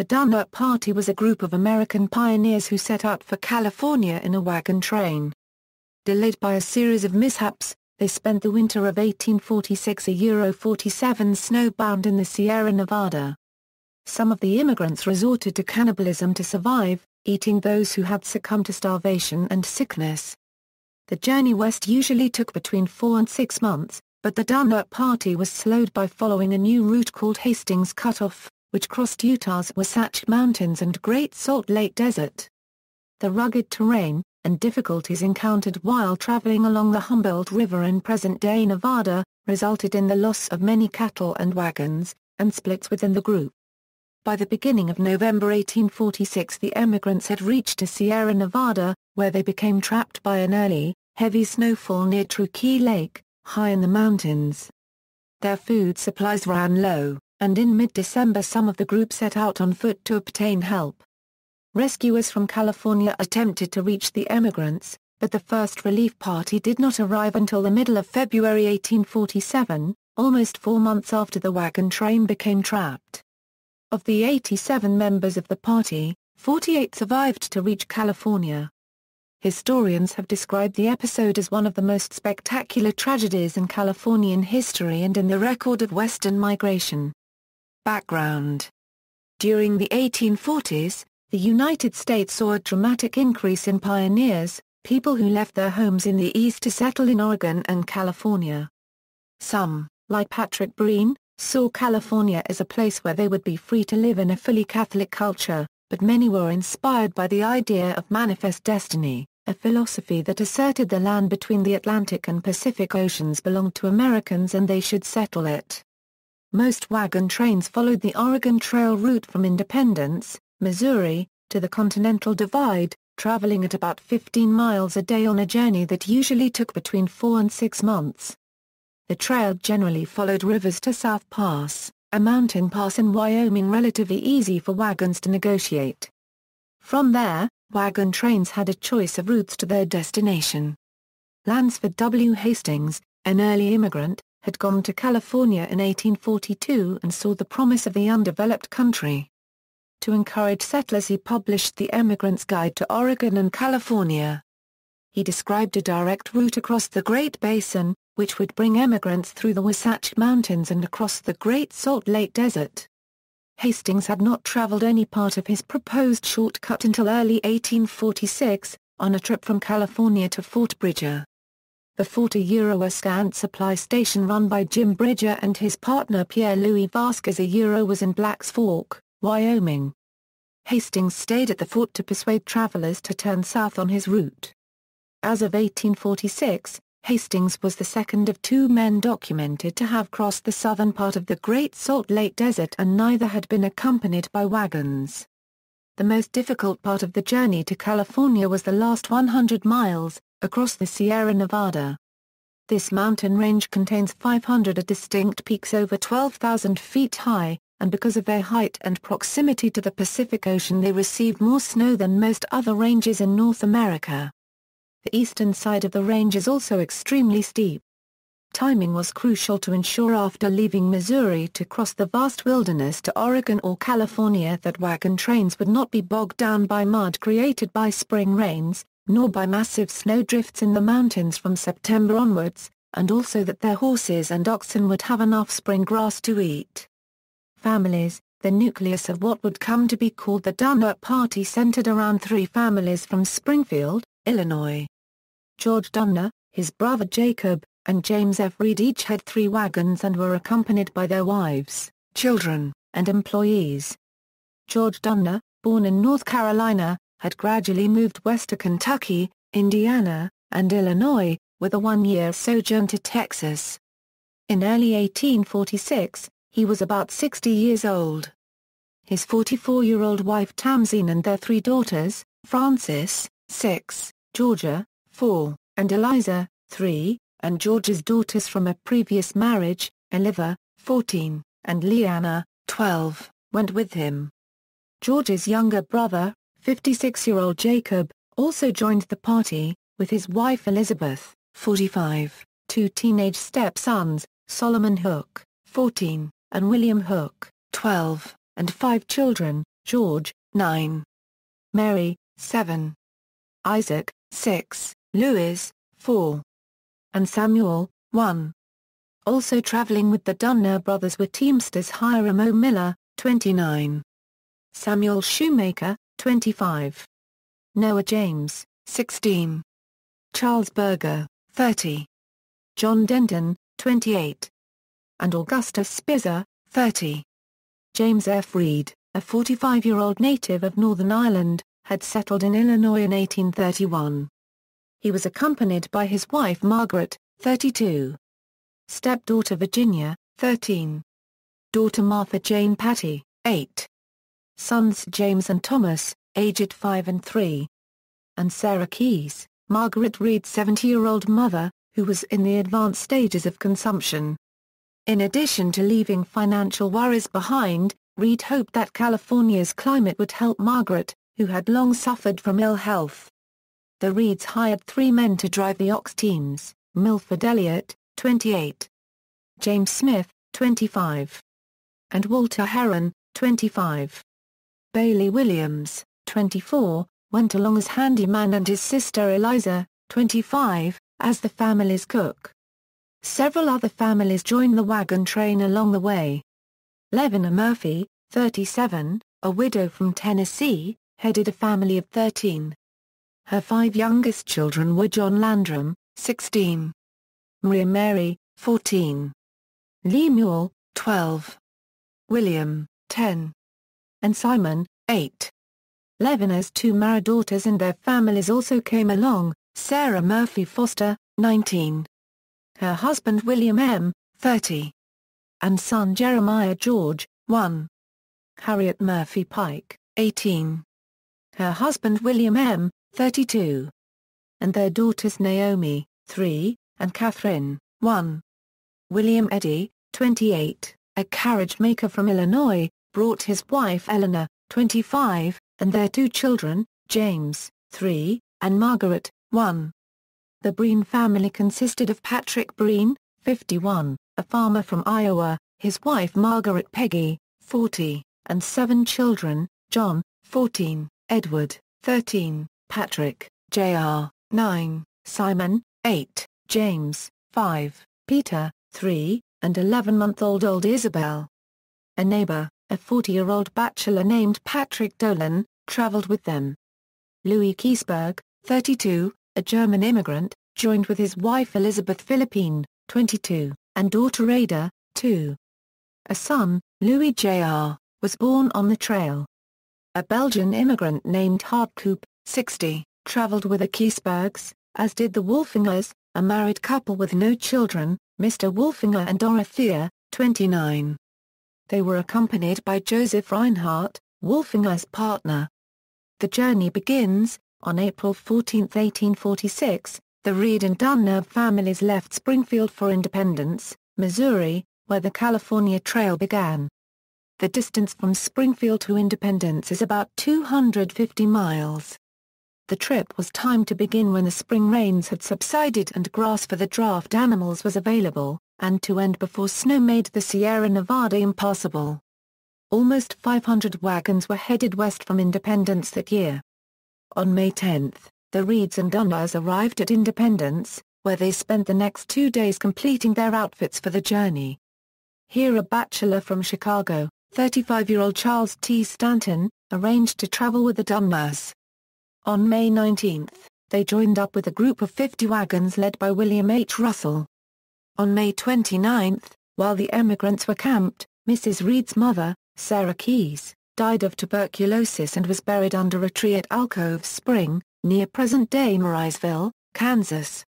The Donner Party was a group of American pioneers who set out for California in a wagon train. Delayed by a series of mishaps, they spent the winter of 1846 a Euro 47 snowbound in the Sierra Nevada. Some of the immigrants resorted to cannibalism to survive, eating those who had succumbed to starvation and sickness. The journey west usually took between four and six months, but the Donner Party was slowed by following a new route called Hastings Cutoff, which crossed Utah's Wasatch Mountains and Great Salt Lake Desert. The rugged terrain, and difficulties encountered while traveling along the Humboldt River in present-day Nevada, resulted in the loss of many cattle and wagons, and splits within the group. By the beginning of November 1846 the emigrants had reached Sierra Nevada, where they became trapped by an early, heavy snowfall near Truckee Lake, high in the mountains. Their food supplies ran low, and in mid-December some of the group set out on foot to obtain help. Rescuers from California attempted to reach the emigrants, but the first relief party did not arrive until the middle of February 1847, almost four months after the wagon train became trapped. Of the 87 members of the party, 48 survived to reach California. Historians have described the episode as one of the most spectacular tragedies in Californian history and in the record of Western migration. Background During the 1840s, the United States saw a dramatic increase in pioneers, people who left their homes in the East to settle in Oregon and California. Some, like Patrick Breen, saw California as a place where they would be free to live in a fully Catholic culture, but many were inspired by the idea of manifest destiny, a philosophy that asserted the land between the Atlantic and Pacific Oceans belonged to Americans and they should settle it. Most wagon trains followed the Oregon Trail route from Independence, Missouri, to the Continental Divide, traveling at about 15 miles a day on a journey that usually took between four and six months. The trail generally followed rivers to South Pass, a mountain pass in Wyoming relatively easy for wagons to negotiate. From there, wagon trains had a choice of routes to their destination. Lansford W. Hastings, an early immigrant, had gone to California in 1842 and saw the promise of the undeveloped country. To encourage settlers he published the Emigrant's Guide to Oregon and California. He described a direct route across the Great Basin, which would bring emigrants through the Wasatch Mountains and across the Great Salt Lake Desert. Hastings had not traveled any part of his proposed shortcut until early 1846, on a trip from California to Fort Bridger. The Fort a Euro a scant supply station run by Jim Bridger and his partner Pierre-Louis Vasquez a Euro was in Blacks Fork, Wyoming. Hastings stayed at the fort to persuade travelers to turn south on his route. As of 1846, Hastings was the second of two men documented to have crossed the southern part of the Great Salt Lake Desert and neither had been accompanied by wagons. The most difficult part of the journey to California was the last 100 miles, across the Sierra Nevada. This mountain range contains 500 distinct peaks over 12,000 feet high, and because of their height and proximity to the Pacific Ocean they receive more snow than most other ranges in North America. The eastern side of the range is also extremely steep. Timing was crucial to ensure after leaving Missouri to cross the vast wilderness to Oregon or California that wagon trains would not be bogged down by mud created by spring rains, nor by massive snowdrifts in the mountains from September onwards, and also that their horses and oxen would have enough spring grass to eat. Families The nucleus of what would come to be called the Donner Party centered around three families from Springfield, Illinois. George Donner, his brother Jacob, and James F. Reed each had three wagons and were accompanied by their wives, children, and employees. George Donner, born in North Carolina, had gradually moved west to Kentucky, Indiana, and Illinois, with a one-year sojourn to Texas. In early 1846, he was about 60 years old. His 44-year-old wife Tamsen and their three daughters, Frances, 6, Georgia, 4, and Eliza, 3, and George's daughters from a previous marriage, Oliver, 14, and Leanna, 12, went with him. George's younger brother, 56-year-old Jacob, also joined the party, with his wife Elizabeth, 45, two teenage stepsons, Solomon Hook, 14, and William Hook, 12, and five children, George, 9. Mary, 7. Isaac, 6, Louis, 4. And Samuel, 1. Also traveling with the Donner brothers were Teamsters Hiram O. Miller, 29. Samuel Shoemaker, 25. Noah James, 16. Charles Berger, 30. John Denton, 28. And Augustus Spitzer, 30. James F. Reed, a 45-year-old native of Northern Ireland, had settled in Illinois in 1831. He was accompanied by his wife Margaret, 32. Stepdaughter Virginia, 13. Daughter Martha Jane Patty, 8. Sons James and Thomas, aged 5 and 3. And Sarah Keyes, Margaret Reed's 70-year-old mother, who was in the advanced stages of consumption. In addition to leaving financial worries behind, Reed hoped that California's climate would help Margaret, who had long suffered from ill health. The Reeds hired three men to drive the ox teams, Milford Elliott, 28, James Smith, 25, and Walter Heron, 25. Bailey Williams, 24, went along as handyman and his sister Eliza, 25, as the family's cook. Several other families joined the wagon train along the way. Levina Murphy, 37, a widow from Tennessee, headed a family of 13. Her five youngest children were John Landrum, 16. Maria Mary, 14. Lemuel, 12. William, 10. And Simon, 8. Levina's two married daughters and their families also came along, Sarah Murphy Foster, 19. Her husband William M., 30. And son Jeremiah George, 1. Harriet Murphy Pike, 18 her husband William M., 32. And their daughters Naomi, 3, and Catherine, 1. William Eddy, 28, a carriage maker from Illinois, brought his wife Eleanor, 25, and their two children, James, 3, and Margaret, 1. The Breen family consisted of Patrick Breen, 51, a farmer from Iowa, his wife Margaret Peggy, 40, and seven children, John, 14, Edward, 13, Patrick, Jr., 9, Simon, 8, James, 5, Peter, 3, and 11-month-old old Isabel. A neighbor, a 40-year-old bachelor named Patrick Dolan, traveled with them. Louis Keseberg, 32, a German immigrant, joined with his wife Elizabeth Philippine, 22, and daughter Ada, 2. A son, Louis Jr., was born on the trail. A Belgian immigrant named Hardcoop, 60, traveled with the Kesebergs, as did the Wolfingers, a married couple with no children, Mr. Wolfinger and Dorothea, 29. They were accompanied by Joseph Reinhardt, Wolfinger's partner. The journey begins, on April 14, 1846, the Reed and Donner families left Springfield for Independence, Missouri, where the California Trail began. The distance from Springfield to Independence is about 250 miles. The trip was timed to begin when the spring rains had subsided and grass for the draft animals was available, and to end before snow made the Sierra Nevada impassable. Almost 500 wagons were headed west from Independence that year. On May 10, the Reeds and Donners arrived at Independence, where they spent the next two days completing their outfits for the journey. Here a bachelor from Chicago, 35-year-old Charles T. Stanton, arranged to travel with the Donners. On May 19, they joined up with a group of 50 wagons led by William H. Russell. On May 29, while the emigrants were camped, Mrs. Reed's mother, Sarah Keyes, died of tuberculosis and was buried under a tree at Alcove Spring, near present-day Marysville, Kansas.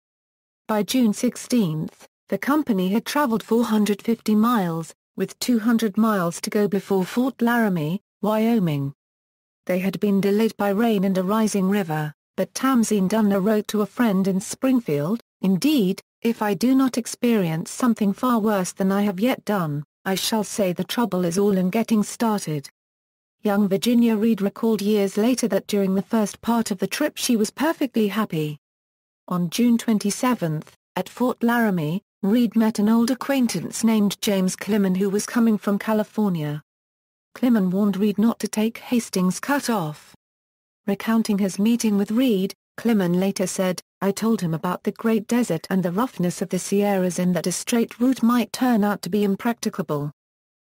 By June 16, the company had traveled 450 miles, with 200 miles to go before Fort Laramie, Wyoming. They had been delayed by rain and a rising river, but Tamsen Donner wrote to a friend in Springfield, Indeed, if I do not experience something far worse than I have yet done, I shall say the trouble is all in getting started. Young Virginia Reed recalled years later that during the first part of the trip she was perfectly happy. On June 27, at Fort Laramie, Reed met an old acquaintance named James Clyman who was coming from California. Clyman warned Reed not to take Hastings Cut Off. Recounting his meeting with Reed, Clyman later said, I told him about the Great Desert and the roughness of the Sierras and that a straight route might turn out to be impracticable.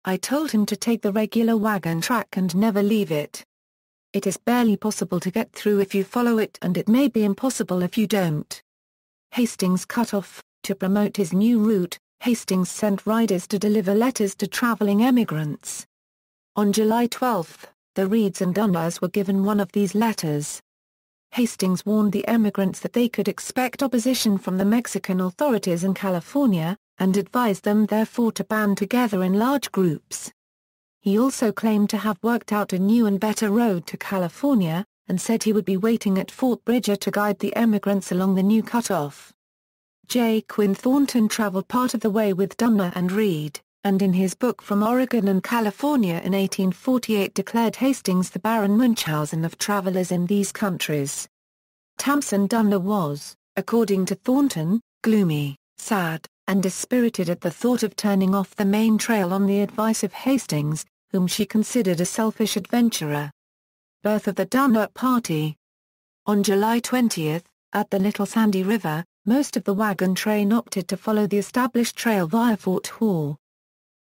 I told him to take the regular wagon track and never leave it. It is barely possible to get through if you follow it and it may be impossible if you don't. Hastings cut off, to promote his new route, Hastings sent riders to deliver letters to traveling emigrants. On July 12, the Reeds and Donners were given one of these letters. Hastings warned the emigrants that they could expect opposition from the Mexican authorities in California, and advised them therefore to band together in large groups. He also claimed to have worked out a new and better road to California, and said he would be waiting at Fort Bridger to guide the emigrants along the new cutoff. J. Quinn Thornton traveled part of the way with Donner and Reed, and in his book From Oregon and California in 1848 declared Hastings the Baron Munchausen of travelers in these countries. Tamsen Donner was, according to Thornton, gloomy, sad, and dispirited at the thought of turning off the main trail on the advice of Hastings, whom she considered a selfish adventurer. Birth of the Donner Party On July 20, at the Little Sandy River, most of the wagon train opted to follow the established trail via Fort Hall.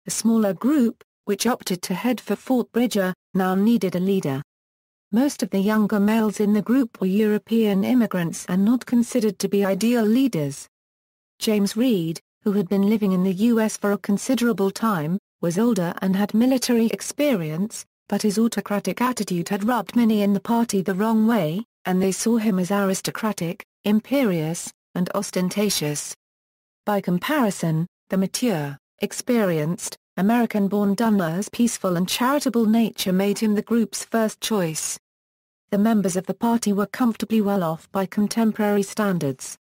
A smaller group, which opted to head for Fort Bridger, now needed a leader. Most of the younger males in the group were European immigrants and not considered to be ideal leaders. James Reed, who had been living in the U.S. for a considerable time, was older and had military experience, but his autocratic attitude had rubbed many in the party the wrong way, and they saw him as aristocratic, imperious, and ostentatious. By comparison, the mature, experienced, American-born Donner's peaceful and charitable nature made him the group's first choice. The members of the party were comfortably well off by contemporary standards.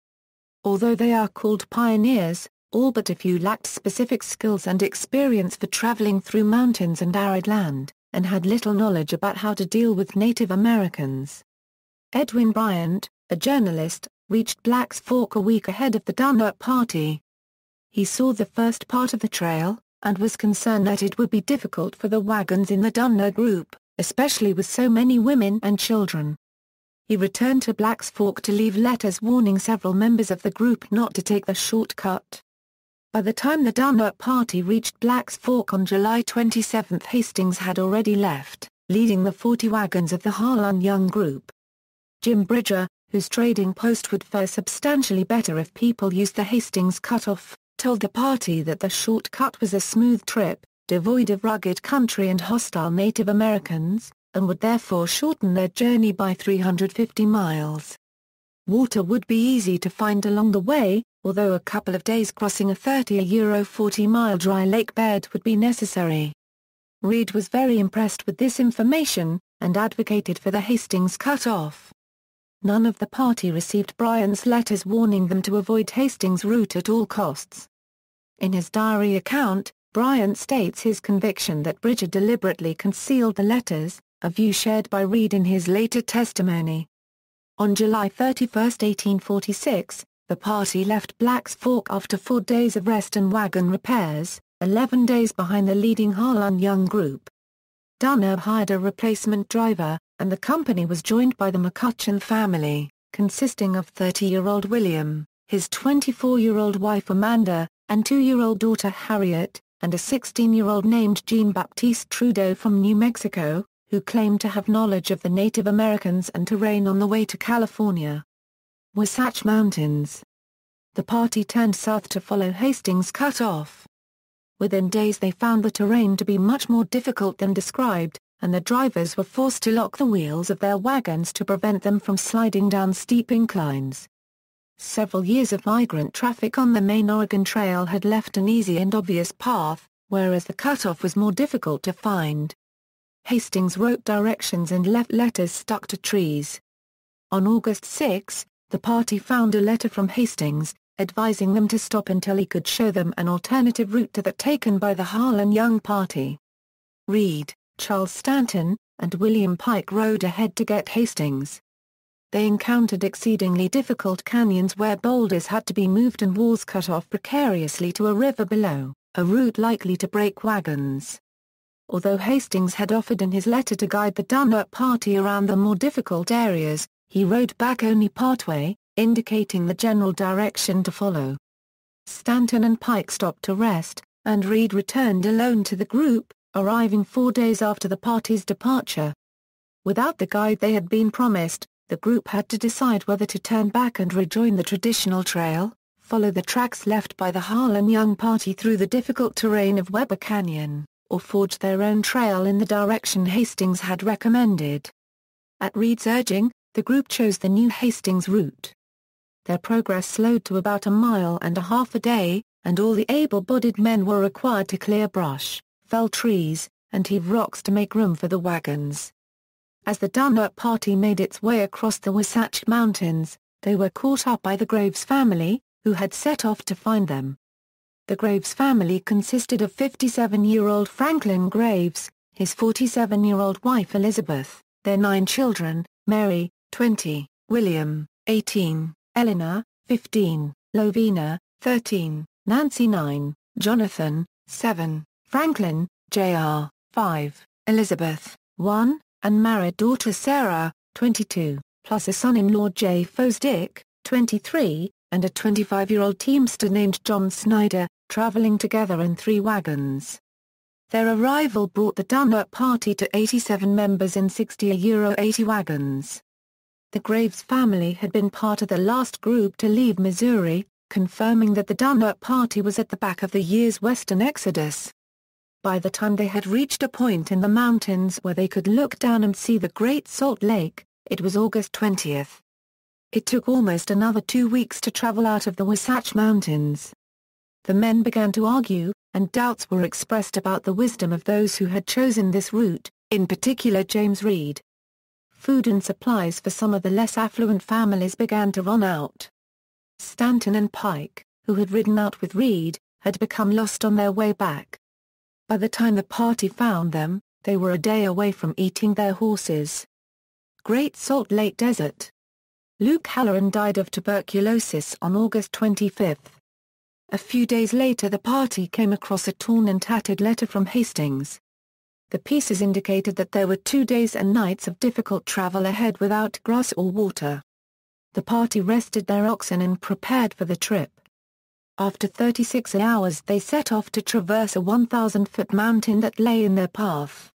Although they are called pioneers, all but a few lacked specific skills and experience for traveling through mountains and arid land, and had little knowledge about how to deal with Native Americans. Edwin Bryant, a journalist, reached Black's Fork a week ahead of the Donner party. He saw the first part of the trail, and was concerned that it would be difficult for the wagons in the Donner group, especially with so many women and children. He returned to Black's Fork to leave letters warning several members of the group not to take the shortcut. By the time the Donner party reached Black's Fork on July 27 Hastings had already left, leading the 40 wagons of the Harlan Young group. Jim Bridger, whose trading post would fare substantially better if people used the Hastings cutoff, told the party that the shortcut was a smooth trip, devoid of rugged country and hostile Native Americans, and would therefore shorten their journey by 350 miles. Water would be easy to find along the way, although a couple of days crossing a 30 euro 40 mile dry lake bed would be necessary. Reed was very impressed with this information, and advocated for the Hastings cut-off. None of the party received Bryant's letters warning them to avoid Hastings' route at all costs. In his diary account, Bryant states his conviction that Bridger deliberately concealed the letters, a view shared by Reed in his later testimony. On July 31, 1846, the party left Black's Fork after four days of rest and wagon repairs, 11 days behind the leading Harlan Young group. Donner hired a replacement driver, and the company was joined by the McCutcheon family, consisting of 30-year-old William, his 24-year-old wife Amanda, and two-year-old daughter Harriet, and a 16-year-old named Jean-Baptiste Trudeau from New Mexico, who claimed to have knowledge of the Native Americans and terrain on the way to California. Wasatch Mountains The party turned south to follow Hastings cut off. Within days they found the terrain to be much more difficult than described, and the drivers were forced to lock the wheels of their wagons to prevent them from sliding down steep inclines. Several years of migrant traffic on the main Oregon Trail had left an easy and obvious path, whereas the cutoff was more difficult to find. Hastings wrote directions and left letters stuck to trees. On August 6, the party found a letter from Hastings, advising them to stop until he could show them an alternative route to that taken by the Harlan Young Party. Reed, Charles Stanton, and William Pike rode ahead to get Hastings. They encountered exceedingly difficult canyons where boulders had to be moved and walls cut off precariously to a river below, a route likely to break wagons. although Hastings had offered in his letter to guide the Donner party around the more difficult areas, he rode back only partway, indicating the general direction to follow. Stanton and Pike stopped to rest, and Reed returned alone to the group, arriving four days after the party's departure. Without the guide they had been promised, the group had to decide whether to turn back and rejoin the traditional trail, follow the tracks left by the Harlan Young Party through the difficult terrain of Weber Canyon, or forge their own trail in the direction Hastings had recommended. At Reed's urging, the group chose the new Hastings route. Their progress slowed to about a mile and a half a day, and all the able-bodied men were required to clear brush, fell trees, and heave rocks to make room for the wagons. As the Donner party made its way across the Wasatch Mountains, they were caught up by the Graves family, who had set off to find them. The Graves family consisted of 57-year-old Franklin Graves, his 47-year-old wife Elizabeth, their nine children, Mary, 20, William, 18, Eleanor, 15, Lovina, 13, Nancy 9, Jonathan, 7, Franklin, Jr., 5, Elizabeth, 1, and married daughter Sarah, 22, plus a son-in-law J. Fosdick, 23, and a 25-year-old teamster named John Snyder, traveling together in three wagons. Their arrival brought the Donner party to 87 members in 60 Euro 80 wagons. The Graves family had been part of the last group to leave Missouri, confirming that the Donner party was at the back of the year's western exodus. By the time they had reached a point in the mountains where they could look down and see the Great Salt Lake, it was August 20. It took almost another two weeks to travel out of the Wasatch Mountains. The men began to argue, and doubts were expressed about the wisdom of those who had chosen this route, in particular James Reed. Food and supplies for some of the less affluent families began to run out. Stanton and Pike, who had ridden out with Reed, had become lost on their way back. By the time the party found them, they were a day away from eating their horses. Great Salt Lake Desert Luke Halloran died of tuberculosis on August 25. A few days later the party came across a torn and tattered letter from Hastings. The pieces indicated that there were two days and nights of difficult travel ahead without grass or water. The party rested their oxen and prepared for the trip. After 36 hours they set off to traverse a 1,000-foot mountain that lay in their path.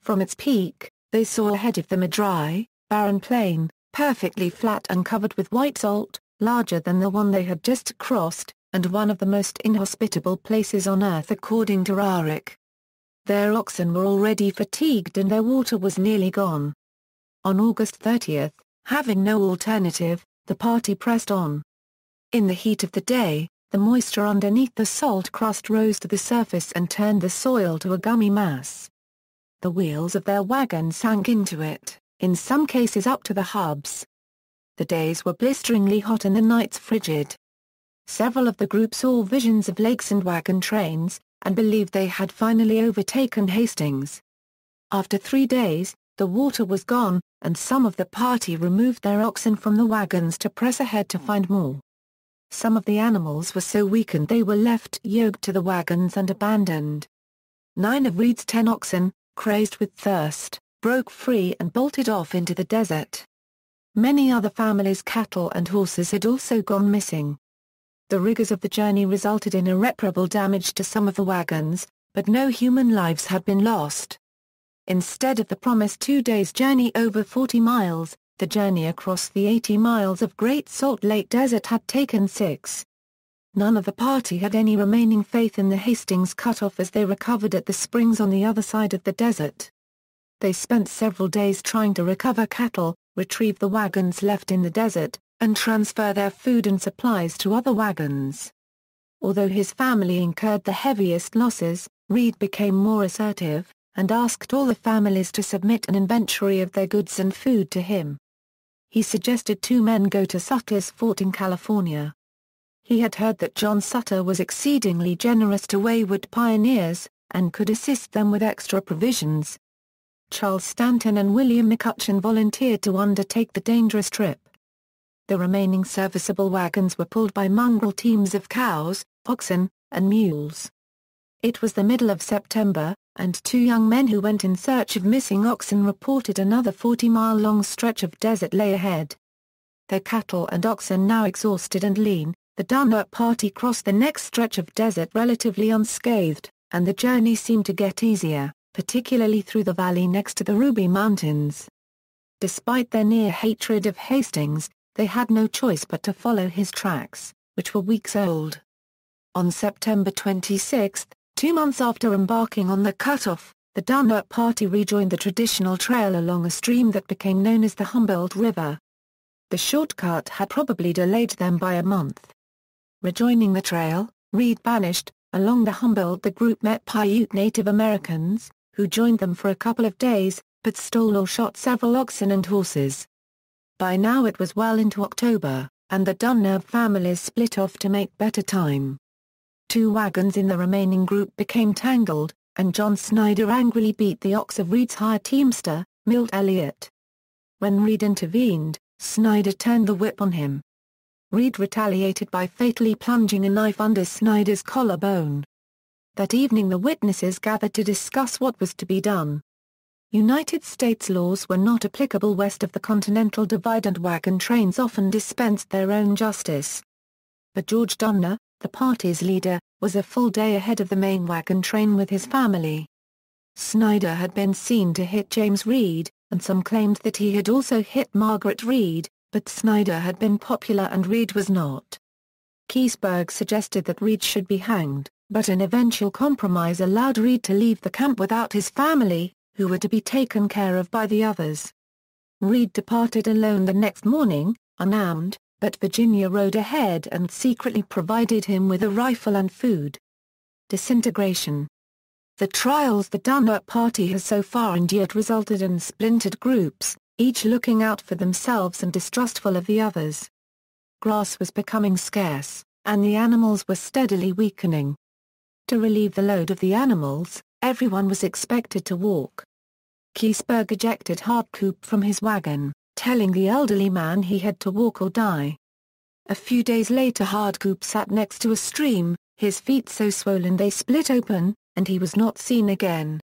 From its peak, they saw ahead of them a dry, barren plain, perfectly flat and covered with white salt, larger than the one they had just crossed, and one of the most inhospitable places on earth according to Rarick. Their oxen were already fatigued and their water was nearly gone. On August 30, having no alternative, the party pressed on. In the heat of the day, the moisture underneath the salt crust rose to the surface and turned the soil to a gummy mass. The wheels of their wagon sank into it, in some cases up to the hubs. The days were blisteringly hot and the nights frigid. Several of the group saw visions of lakes and wagon trains, and believed they had finally overtaken Hastings. After three days, the water was gone, and some of the party removed their oxen from the wagons to press ahead to find more. Some of the animals were so weakened they were left yoked to the wagons and abandoned. Nine of Reed's ten oxen, crazed with thirst, broke free and bolted off into the desert. Many other families' cattle and horses had also gone missing. The rigors of the journey resulted in irreparable damage to some of the wagons, but no human lives had been lost. Instead of the promised two days' journey over 40 miles, the journey across the 80 miles of Great Salt Lake Desert had taken six. None of the party had any remaining faith in the Hastings cutoff as they recovered at the springs on the other side of the desert. They spent several days trying to recover cattle, retrieve the wagons left in the desert, and transfer their food and supplies to other wagons. Although his family incurred the heaviest losses, Reed became more assertive, and asked all the families to submit an inventory of their goods and food to him he suggested two men go to Sutter's Fort in California. He had heard that John Sutter was exceedingly generous to wayward pioneers, and could assist them with extra provisions. Charles Stanton and William McCutcheon volunteered to undertake the dangerous trip. The remaining serviceable wagons were pulled by mongrel teams of cows, oxen, and mules. It was the middle of September, and two young men who went in search of missing oxen reported another 40-mile-long stretch of desert lay ahead. Their cattle and oxen now exhausted and lean, the Donner party crossed the next stretch of desert relatively unscathed, and the journey seemed to get easier, particularly through the valley next to the Ruby Mountains. Despite their near hatred of Hastings, they had no choice but to follow his tracks, which were weeks old. On September 26, two months after embarking on the cutoff, the Donner party rejoined the traditional trail along a stream that became known as the Humboldt River. The shortcut had probably delayed them by a month. Rejoining the trail, Reed vanished, along the Humboldt the group met Paiute Native Americans, who joined them for a couple of days, but stole or shot several oxen and horses. By now it was well into October, and the Donner families split off to make better time. Two wagons in the remaining group became tangled, and John Snyder angrily beat the ox of Reed's hired teamster, Milt Elliott. When Reed intervened, Snyder turned the whip on him. Reed retaliated by fatally plunging a knife under Snyder's collarbone. That evening the witnesses gathered to discuss what was to be done. United States laws were not applicable west of the Continental Divide and wagon trains often dispensed their own justice. But George Donner, the party's leader, was a full day ahead of the main wagon train with his family. Snyder had been seen to hit James Reed, and some claimed that he had also hit Margaret Reed, but Snyder had been popular and Reed was not. Keseberg suggested that Reed should be hanged, but an eventual compromise allowed Reed to leave the camp without his family, who were to be taken care of by the others. Reed departed alone the next morning, unarmed, but Virginia rode ahead and secretly provided him with a rifle and food. Disintegration The trials the Donner party has so far endured resulted in splintered groups, each looking out for themselves and distrustful of the others. Grass was becoming scarce, and the animals were steadily weakening. To relieve the load of the animals, everyone was expected to walk. Keseberg ejected Hardcoop from his wagon, telling the elderly man he had to walk or die. A few days later Hardcoop sat next to a stream, his feet so swollen they split open, and he was not seen again.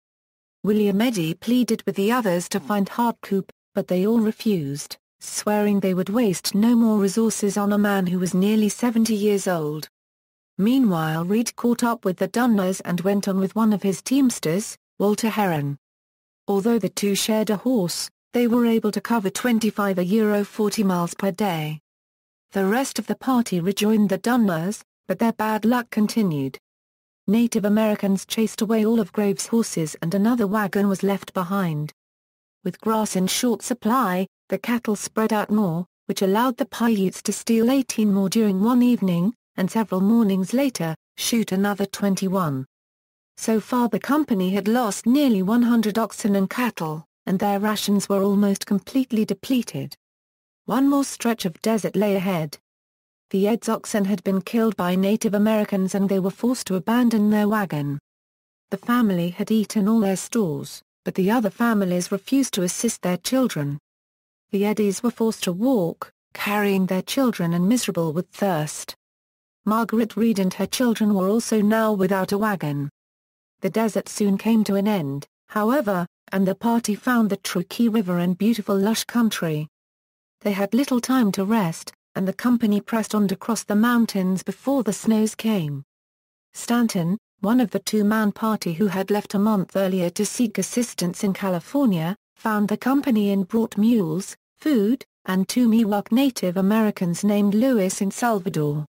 William Eddy pleaded with the others to find Hardcoop, but they all refused, swearing they would waste no more resources on a man who was nearly 70 years old. Meanwhile Reed caught up with the Donners and went on with one of his teamsters, Walter Heron. Although the two shared a horse, they were able to cover 25 a euro 40 miles per day. The rest of the party rejoined the Donners, but their bad luck continued. Native Americans chased away all of Graves' horses and another wagon was left behind. With grass in short supply, the cattle spread out more, which allowed the Paiutes to steal 18 more during one evening, and several mornings later, shoot another 21. So far the company had lost nearly 100 oxen and cattle, and their rations were almost completely depleted. One more stretch of desert lay ahead. The Eds oxen had been killed by Native Americans and they were forced to abandon their wagon. The family had eaten all their stores, but the other families refused to assist their children. The Eddys were forced to walk, carrying their children and miserable with thirst. Margaret Reed and her children were also now without a wagon. The desert soon came to an end, however, and the party found the Truckee River and beautiful lush country. They had little time to rest, and the company pressed on to cross the mountains before the snows came. Stanton, one of the two-man party who had left a month earlier to seek assistance in California, found the company and brought mules, food, and two Miwok Native Americans named Lewis in Salvador.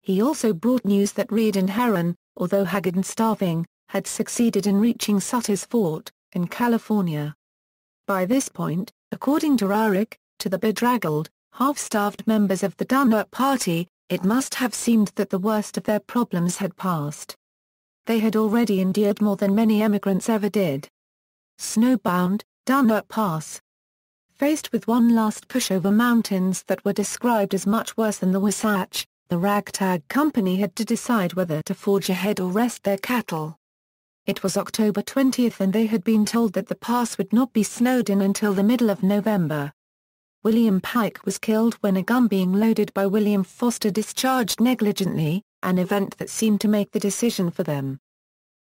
He also brought news that Reed and Heron, although haggard and starving, had succeeded in reaching Sutter's Fort, in California. By this point, according to Rarick, to the bedraggled, half-starved members of the Donner Party, it must have seemed that the worst of their problems had passed. They had already endured more than many emigrants ever did. Snowbound, Donner Pass. Faced with one last push over mountains that were described as much worse than the Wasatch, the ragtag company had to decide whether to forge ahead or rest their cattle. It was October 20 and they had been told that the pass would not be snowed in until the middle of November. William Pike was killed when a gun being loaded by William Foster discharged negligently, an event that seemed to make the decision for them.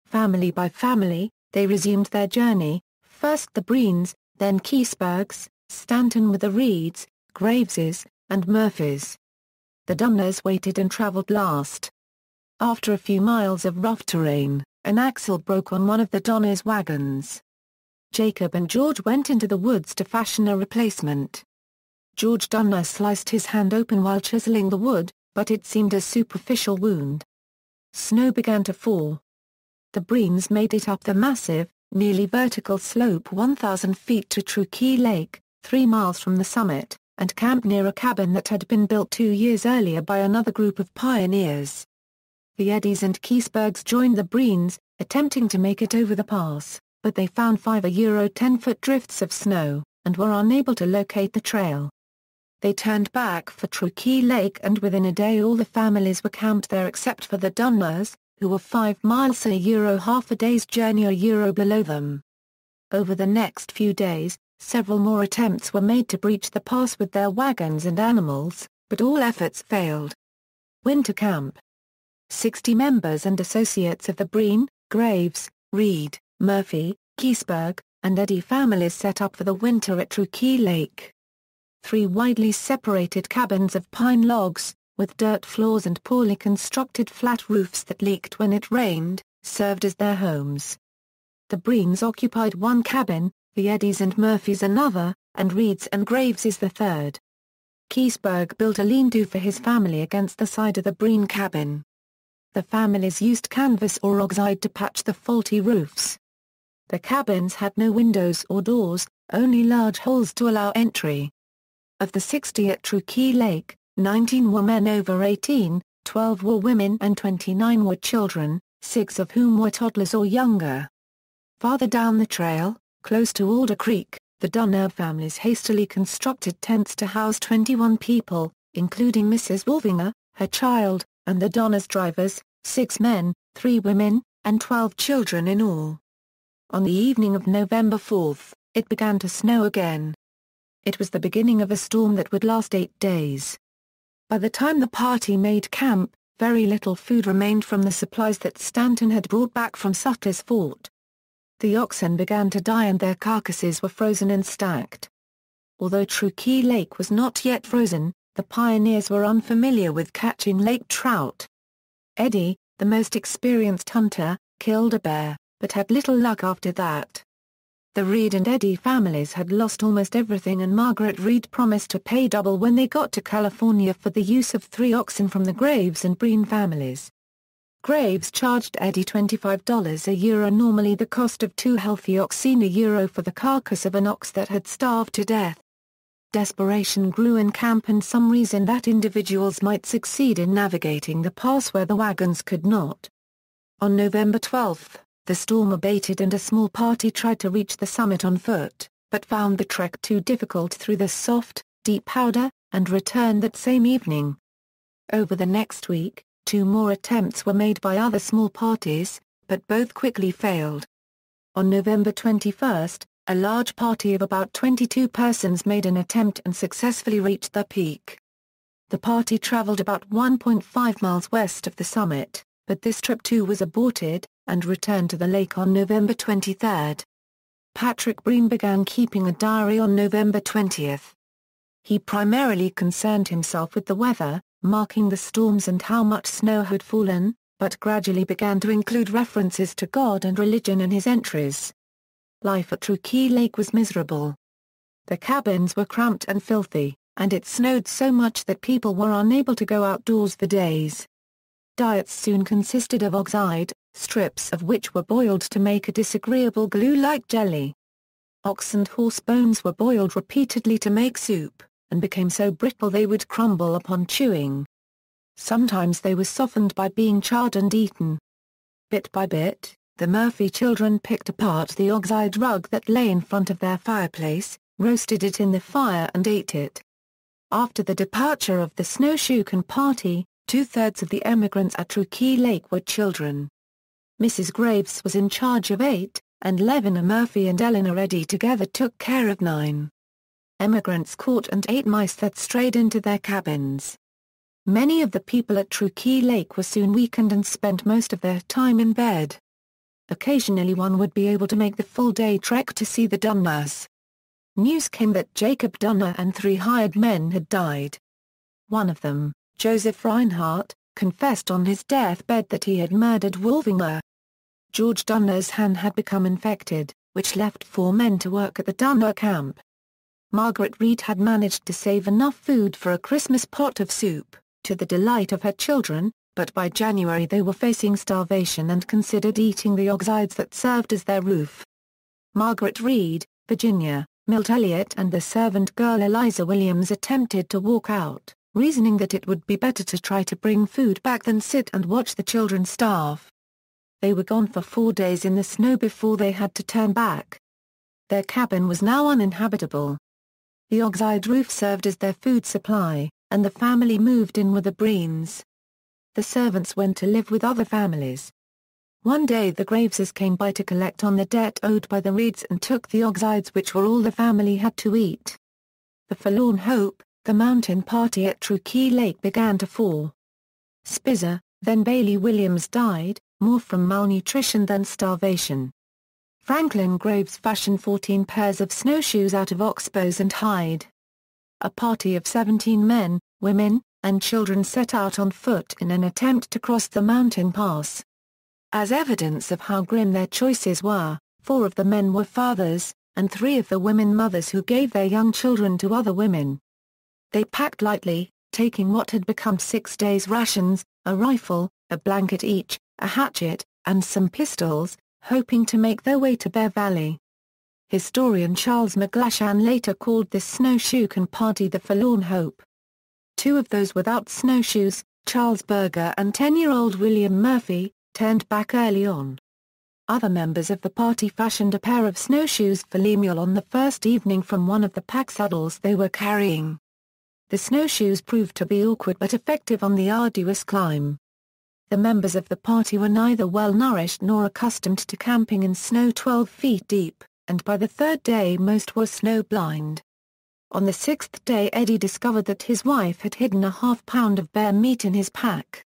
family by family, they resumed their journey, first the Breens, then Kesebergs, Stanton with the Reeds, Graveses, and Murphys. The Donners waited and traveled last. After a few miles of rough terrain, an axle broke on one of the Donners' wagons. Jacob and George went into the woods to fashion a replacement. George Donner sliced his hand open while chiseling the wood, but it seemed a superficial wound. Snow began to fall. The Breens made it up the massive, nearly vertical slope 1,000 feet to Truckee Lake, three miles from the summit, and camped near a cabin that had been built two years earlier by another group of pioneers. The Eddys and Kesebergs joined the Breens, attempting to make it over the pass, but they found 5 a euro 10-foot drifts of snow, and were unable to locate the trail. They turned back for Truckee Lake and within a day all the families were camped there except for the Donners, who were 5 miles a euro half a day's journey a euro below them. Over the next few days, several more attempts were made to breach the pass with their wagons and animals, but all efforts failed. Winter Camp 60 members and associates of the Breen, Graves, Reed, Murphy, Keseberg, and Eddy families set up for the winter at Truckee Lake. Three widely separated cabins of pine logs, with dirt floors and poorly constructed flat roofs that leaked when it rained, served as their homes. The Breens occupied one cabin, the Eddys and Murphys another, and Reeds and Graves is the third. Keseberg built a lean-to for his family against the side of the Breen cabin. The families used canvas or oxhide to patch the faulty roofs. The cabins had no windows or doors, only large holes to allow entry. Of the 60 at Truckee Lake, 19 were men over 18, 12 were women and 29 were children, six of whom were toddlers or younger. Farther down the trail, close to Alder Creek, the Donner families hastily constructed tents to house 21 people, including Mrs. Wolfinger, her child, and the Donner's drivers, six men, three women, and 12 children in all. On the evening of November 4, it began to snow again. It was the beginning of a storm that would last eight days. By the time the party made camp, very little food remained from the supplies that Stanton had brought back from Sutter's Fort. The oxen began to die and their carcasses were frozen and stacked. Although Truckee Lake was not yet frozen, the pioneers were unfamiliar with catching lake trout. Eddy, the most experienced hunter, killed a bear, but had little luck after that. The Reed and Eddy families had lost almost everything and Margaret Reed promised to pay double when they got to California for the use of three oxen from the Graves and Breen families. Graves charged Eddy $25 a euro normally the cost of two healthy oxen a euro for the carcass of an ox that had starved to death. Desperation grew in camp and some reason that individuals might succeed in navigating the pass where the wagons could not. On November 12, the storm abated and a small party tried to reach the summit on foot, but found the trek too difficult through the soft, deep powder, and returned that same evening. Over the next week, two more attempts were made by other small parties, but both quickly failed. On November 21, a large party of about 22 persons made an attempt and successfully reached the peak. The party traveled about 1.5 miles west of the summit, but this trip too was aborted, and returned to the lake on November 23. Patrick Breen began keeping a diary on November 20. He primarily concerned himself with the weather, marking the storms and how much snow had fallen, but gradually began to include references to God and religion in his entries. Life at Truckee Lake was miserable. The cabins were cramped and filthy, and it snowed so much that people were unable to go outdoors for days. Diets soon consisted of oxhide, strips of which were boiled to make a disagreeable glue-like jelly. Ox and horse bones were boiled repeatedly to make soup, and became so brittle they would crumble upon chewing. Sometimes they were softened by being charred and eaten. Bit by bit, the Murphy children picked apart the oxhide rug that lay in front of their fireplace, roasted it in the fire and ate it. After the departure of the snowshoe party, two-thirds of the emigrants at Truckee Lake were children. Mrs. Graves was in charge of eight, and Levina Murphy and Eleanor Eddy together took care of nine. Emigrants caught and ate mice that strayed into their cabins. Many of the people at Truckee Lake were soon weakened and spent most of their time in bed. Occasionally one would be able to make the full-day trek to see the Donners. News came that Jacob Donner and three hired men had died. One of them, Joseph Reinhardt, confessed on his deathbed that he had murdered Wolfinger. George Donner's hand had become infected, which left four men to work at the Donner camp. Margaret Reed had managed to save enough food for a Christmas pot of soup, to the delight of her children, but by January they were facing starvation and considered eating the oxhides that served as their roof. Margaret Reed, Virginia, Milt Elliott and the servant girl Eliza Williams attempted to walk out, reasoning that it would be better to try to bring food back than sit and watch the children starve. They were gone for four days in the snow before they had to turn back. Their cabin was now uninhabitable. The oxhide roof served as their food supply, and the family moved in with the Breens. The servants went to live with other families. One day the Graveses came by to collect on the debt owed by the Reeds and took the oxhides which were all the family had to eat. The forlorn hope, the mountain party at Truckee Lake began to fall. Spitzer, then Bailey Williams died, more from malnutrition than starvation. Franklin Graves fashioned 14 pairs of snowshoes out of oxbows and hide. A party of 17 men, women, and children set out on foot in an attempt to cross the mountain pass. As evidence of how grim their choices were, four of the men were fathers, and three of the women mothers who gave their young children to other women. They packed lightly, taking what had become six days' rations, a rifle, a blanket each, a hatchet, and some pistols, hoping to make their way to Bear Valley. Historian Charles McGlashan later called this snowshoe can party the forlorn hope. Two of those without snowshoes, Charles Burger and 10-year-old William Murphy, turned back early on. Other members of the party fashioned a pair of snowshoes for Lemuel on the first evening from one of the pack saddles they were carrying. The snowshoes proved to be awkward but effective on the arduous climb. The members of the party were neither well-nourished nor accustomed to camping in snow 12 feet deep, and by the third day most were snow-blind. On the sixth day Eddy discovered that his wife had hidden a half-pound of bear meat in his pack.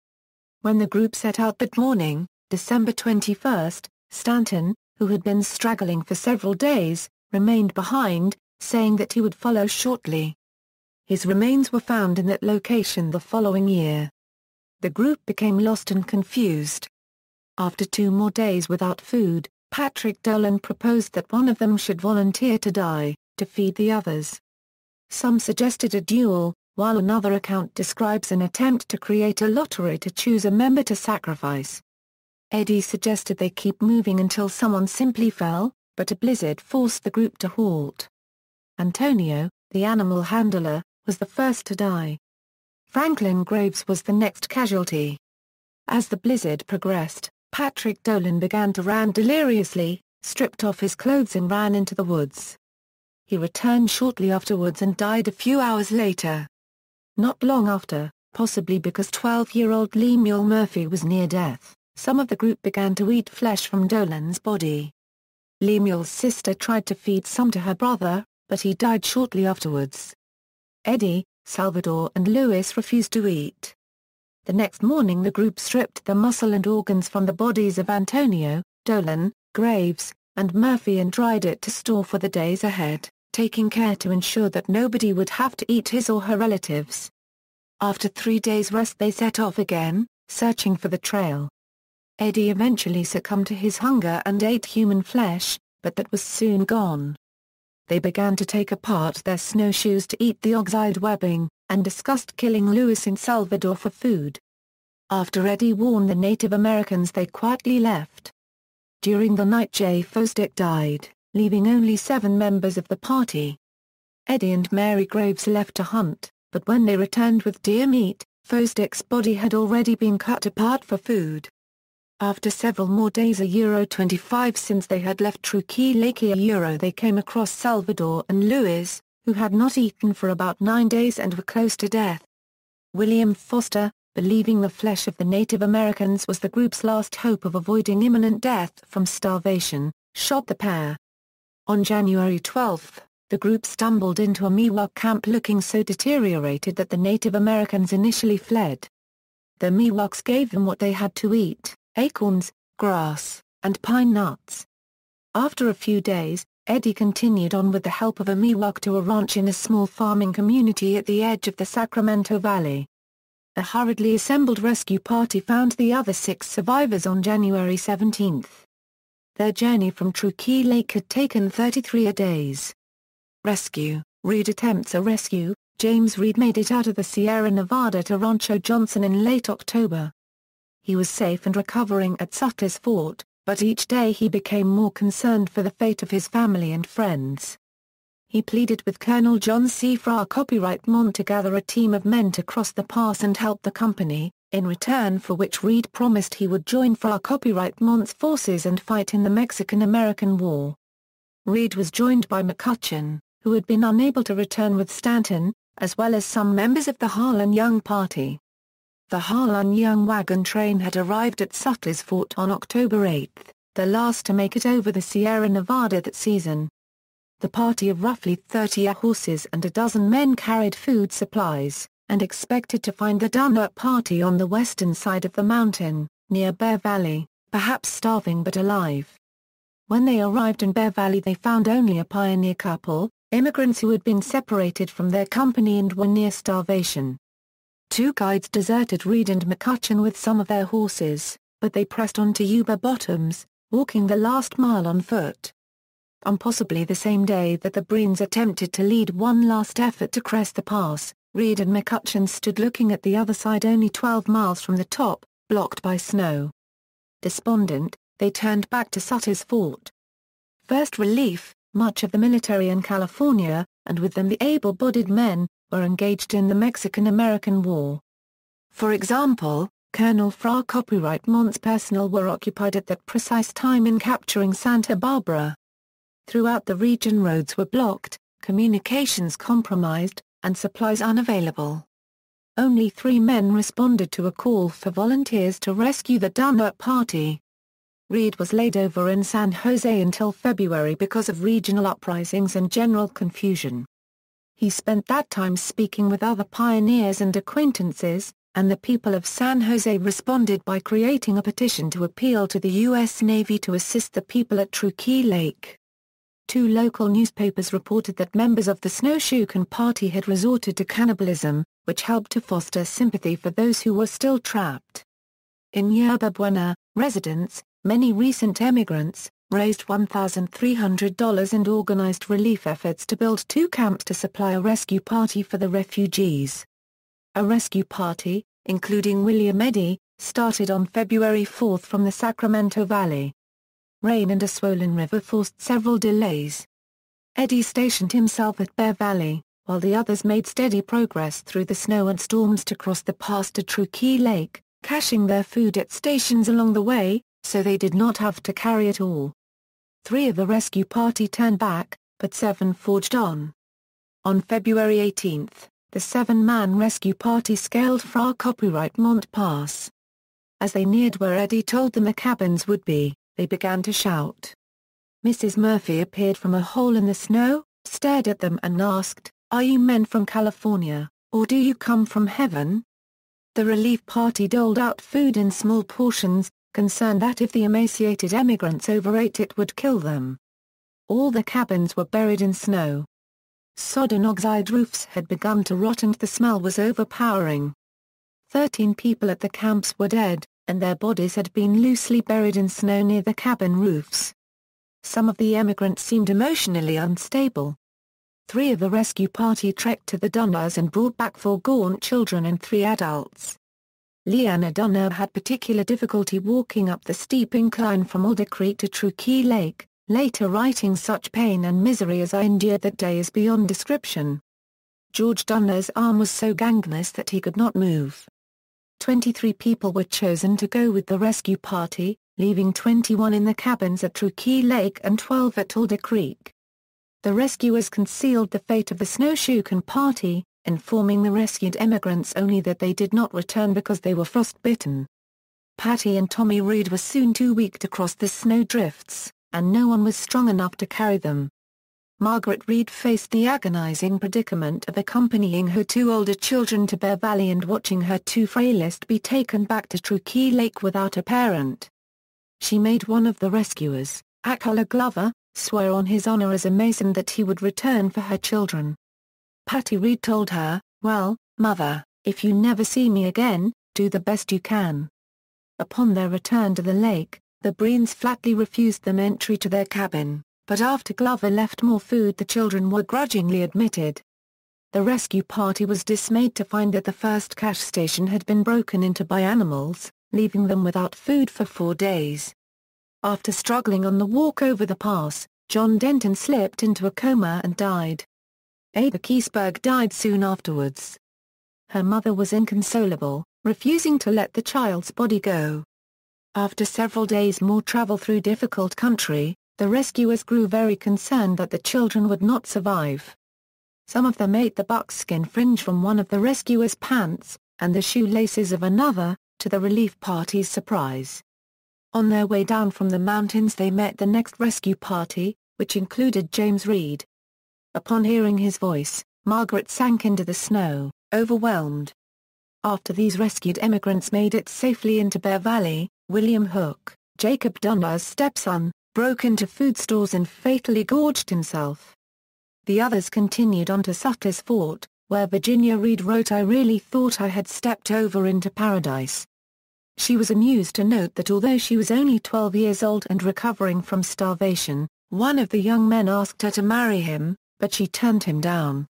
When the group set out that morning, December 21, Stanton, who had been straggling for several days, remained behind, saying that he would follow shortly. His remains were found in that location the following year the group became lost and confused. After two more days without food, Patrick Dolan proposed that one of them should volunteer to die, to feed the others. Some suggested a duel, while another account describes an attempt to create a lottery to choose a member to sacrifice. Eddy suggested they keep moving until someone simply fell, but a blizzard forced the group to halt. Antonio, the animal handler, was the first to die. Franklin Graves was the next casualty. As the blizzard progressed, Patrick Dolan began to rant deliriously, stripped off his clothes and ran into the woods. He returned shortly afterwards and died a few hours later. Not long after, possibly because 12-year-old Lemuel Murphy was near death, some of the group began to eat flesh from Dolan's body. Lemuel's sister tried to feed some to her brother, but he died shortly afterwards. Eddy, Salvador and Lewis refused to eat. The next morning the group stripped the muscle and organs from the bodies of Antonio, Dolan, Graves, and Murphy and dried it to store for the days ahead, taking care to ensure that nobody would have to eat his or her relatives. After three days' rest they set off again, searching for the trail. Eddy eventually succumbed to his hunger and ate human flesh, but that was soon gone they began to take apart their snowshoes to eat the oxhide webbing, and discussed killing Lewis in Salvador for food. After Eddy warned the Native Americans they quietly left. During the night Jay Fosdick died, leaving only seven members of the party. Eddy and Mary Graves left to hunt, but when they returned with deer meat, Fosdick's body had already been cut apart for food. After several more days a Euro 25 since they had left Truckee Lake a Euro they came across Salvador and Lewis, who had not eaten for about nine days and were close to death. William Foster, believing the flesh of the Native Americans was the group's last hope of avoiding imminent death from starvation, shot the pair. On January 12, the group stumbled into a Miwok camp looking so deteriorated that the Native Americans initially fled. The Miwoks gave them what they had to eat acorns, grass, and pine nuts. After a few days, Eddy continued on with the help of a Miwok to a ranch in a small farming community at the edge of the Sacramento Valley. A hurriedly assembled rescue party found the other six survivors on January 17. Their journey from Truckee Lake had taken 33 days. Rescue Reed attempts a rescue, James Reed made it out of the Sierra Nevada to Rancho Johnson in late October. He was safe and recovering at Sutter's Fort, but each day he became more concerned for the fate of his family and friends. He pleaded with Colonel John C. Farrar Copyright Mont to gather a team of men to cross the pass and help the company, in return for which Reed promised he would join Farrar Copyright Mont's forces and fight in the Mexican-American War. Reed was joined by McCutcheon, who had been unable to return with Stanton, as well as some members of the Harlan Young Party. The Harlan Young wagon train had arrived at Sutter's Fort on October 8, the last to make it over the Sierra Nevada that season. The party of roughly 30 horses and a dozen men carried food supplies, and expected to find the Donner Party on the western side of the mountain, near Bear Valley, perhaps starving but alive. When they arrived in Bear Valley they found only a pioneer couple, immigrants who had been separated from their company and were near starvation. Two guides deserted Reed and McCutcheon with some of their horses, but they pressed on to Yuba Bottoms, walking the last mile on foot. On possibly the same day that the Breens attempted to lead one last effort to crest the pass, Reed and McCutcheon stood looking at the other side only 12 miles from the top, blocked by snow. Despondent, they turned back to Sutter's Fort. First Relief, much of the military in California, and with them the able-bodied men, were engaged in the Mexican-American War. For example, Colonel Fra Copyright Mont's personnel were occupied at that precise time in capturing Santa Barbara. Throughout the region roads were blocked, communications compromised, and supplies unavailable. Only three men responded to a call for volunteers to rescue the Donner Party. Reed was laid over in San Jose until February because of regional uprisings and general confusion. He spent that time speaking with other pioneers and acquaintances, and the people of San Jose responded by creating a petition to appeal to the U.S. Navy to assist the people at Truckee Lake. Two local newspapers reported that members of the Snowshoekin Party had resorted to cannibalism, which helped to foster sympathy for those who were still trapped. In Yerba Buena, residents, Many recent emigrants, raised $1,300 and organized relief efforts to build two camps to supply a rescue party for the refugees. A rescue party, including William Eddy, started on February 4 from the Sacramento Valley. Rain and a swollen river forced several delays. Eddy stationed himself at Bear Valley, while the others made steady progress through the snow and storms to cross the pass to Truckee Lake, caching their food at stations along the way, so they did not have to carry it all. Three of the rescue party turned back, but seven forged on. On February 18, the seven-man rescue party scaled Fra Copyright Mont Pass. As they neared where Eddy told them the cabins would be, they began to shout. Mrs. Murphy appeared from a hole in the snow, stared at them and asked, Are you men from California, or do you come from heaven? The relief party doled out food in small portions, concerned that if the emaciated emigrants overate it would kill them. All the cabins were buried in snow. Sodden oxhide roofs had begun to rot and the smell was overpowering. Thirteen people at the camps were dead, and their bodies had been loosely buried in snow near the cabin roofs. Some of the emigrants seemed emotionally unstable. Three of the rescue party trekked to the Donners and brought back four gaunt children and three adults. Leanna Donner had particular difficulty walking up the steep incline from Alder Creek to Truckee Lake, later writing such pain and misery as I endured that day is beyond description. George Donner's arm was so gangrenous that he could not move. 23 people were chosen to go with the rescue party, leaving 21 in the cabins at Truckee Lake and 12 at Alder Creek. The rescuers concealed the fate of the snowshoe Snowshoekin party, informing the rescued emigrants only that they did not return because they were frostbitten. Patty and Tommy Reed were soon too weak to cross the snow drifts, and no one was strong enough to carry them. Margaret Reed faced the agonizing predicament of accompanying her two older children to Bear Valley and watching her two frailest be taken back to Truckee Lake without a parent. she made one of the rescuers, Aquilla Glover, swear on his honor as a Mason that he would return for her children. Patty Reed told her, Well, mother, if you never see me again, do the best you can. Upon their return to the lake, the Breens flatly refused them entry to their cabin, but after Glover left more food the children were grudgingly admitted. The rescue party was dismayed to find that the first cache station had been broken into by animals, leaving them without food for four days. After struggling on the walk over the pass, John Denton slipped into a coma and died. Ada Keseberg died soon afterwards. Her mother was inconsolable, refusing to let the child's body go. After several days more travel through difficult country, the rescuers grew very concerned that the children would not survive. Some of them ate the buckskin fringe from one of the rescuers' pants, and the shoelaces of another, to the relief party's surprise. On their way down from the mountains they met the next rescue party, which included James Reed. Upon hearing his voice, Margaret sank into the snow, overwhelmed. After these rescued emigrants made it safely into Bear Valley, William Hook, Jacob Donner's stepson, broke into food stores and fatally gorged himself. The others continued on to Sutter's Fort, where Virginia Reed wrote I really thought I had stepped over into paradise. She was amused to note that although she was only 12 years old and recovering from starvation, one of the young men asked her to marry him, but she turned him down.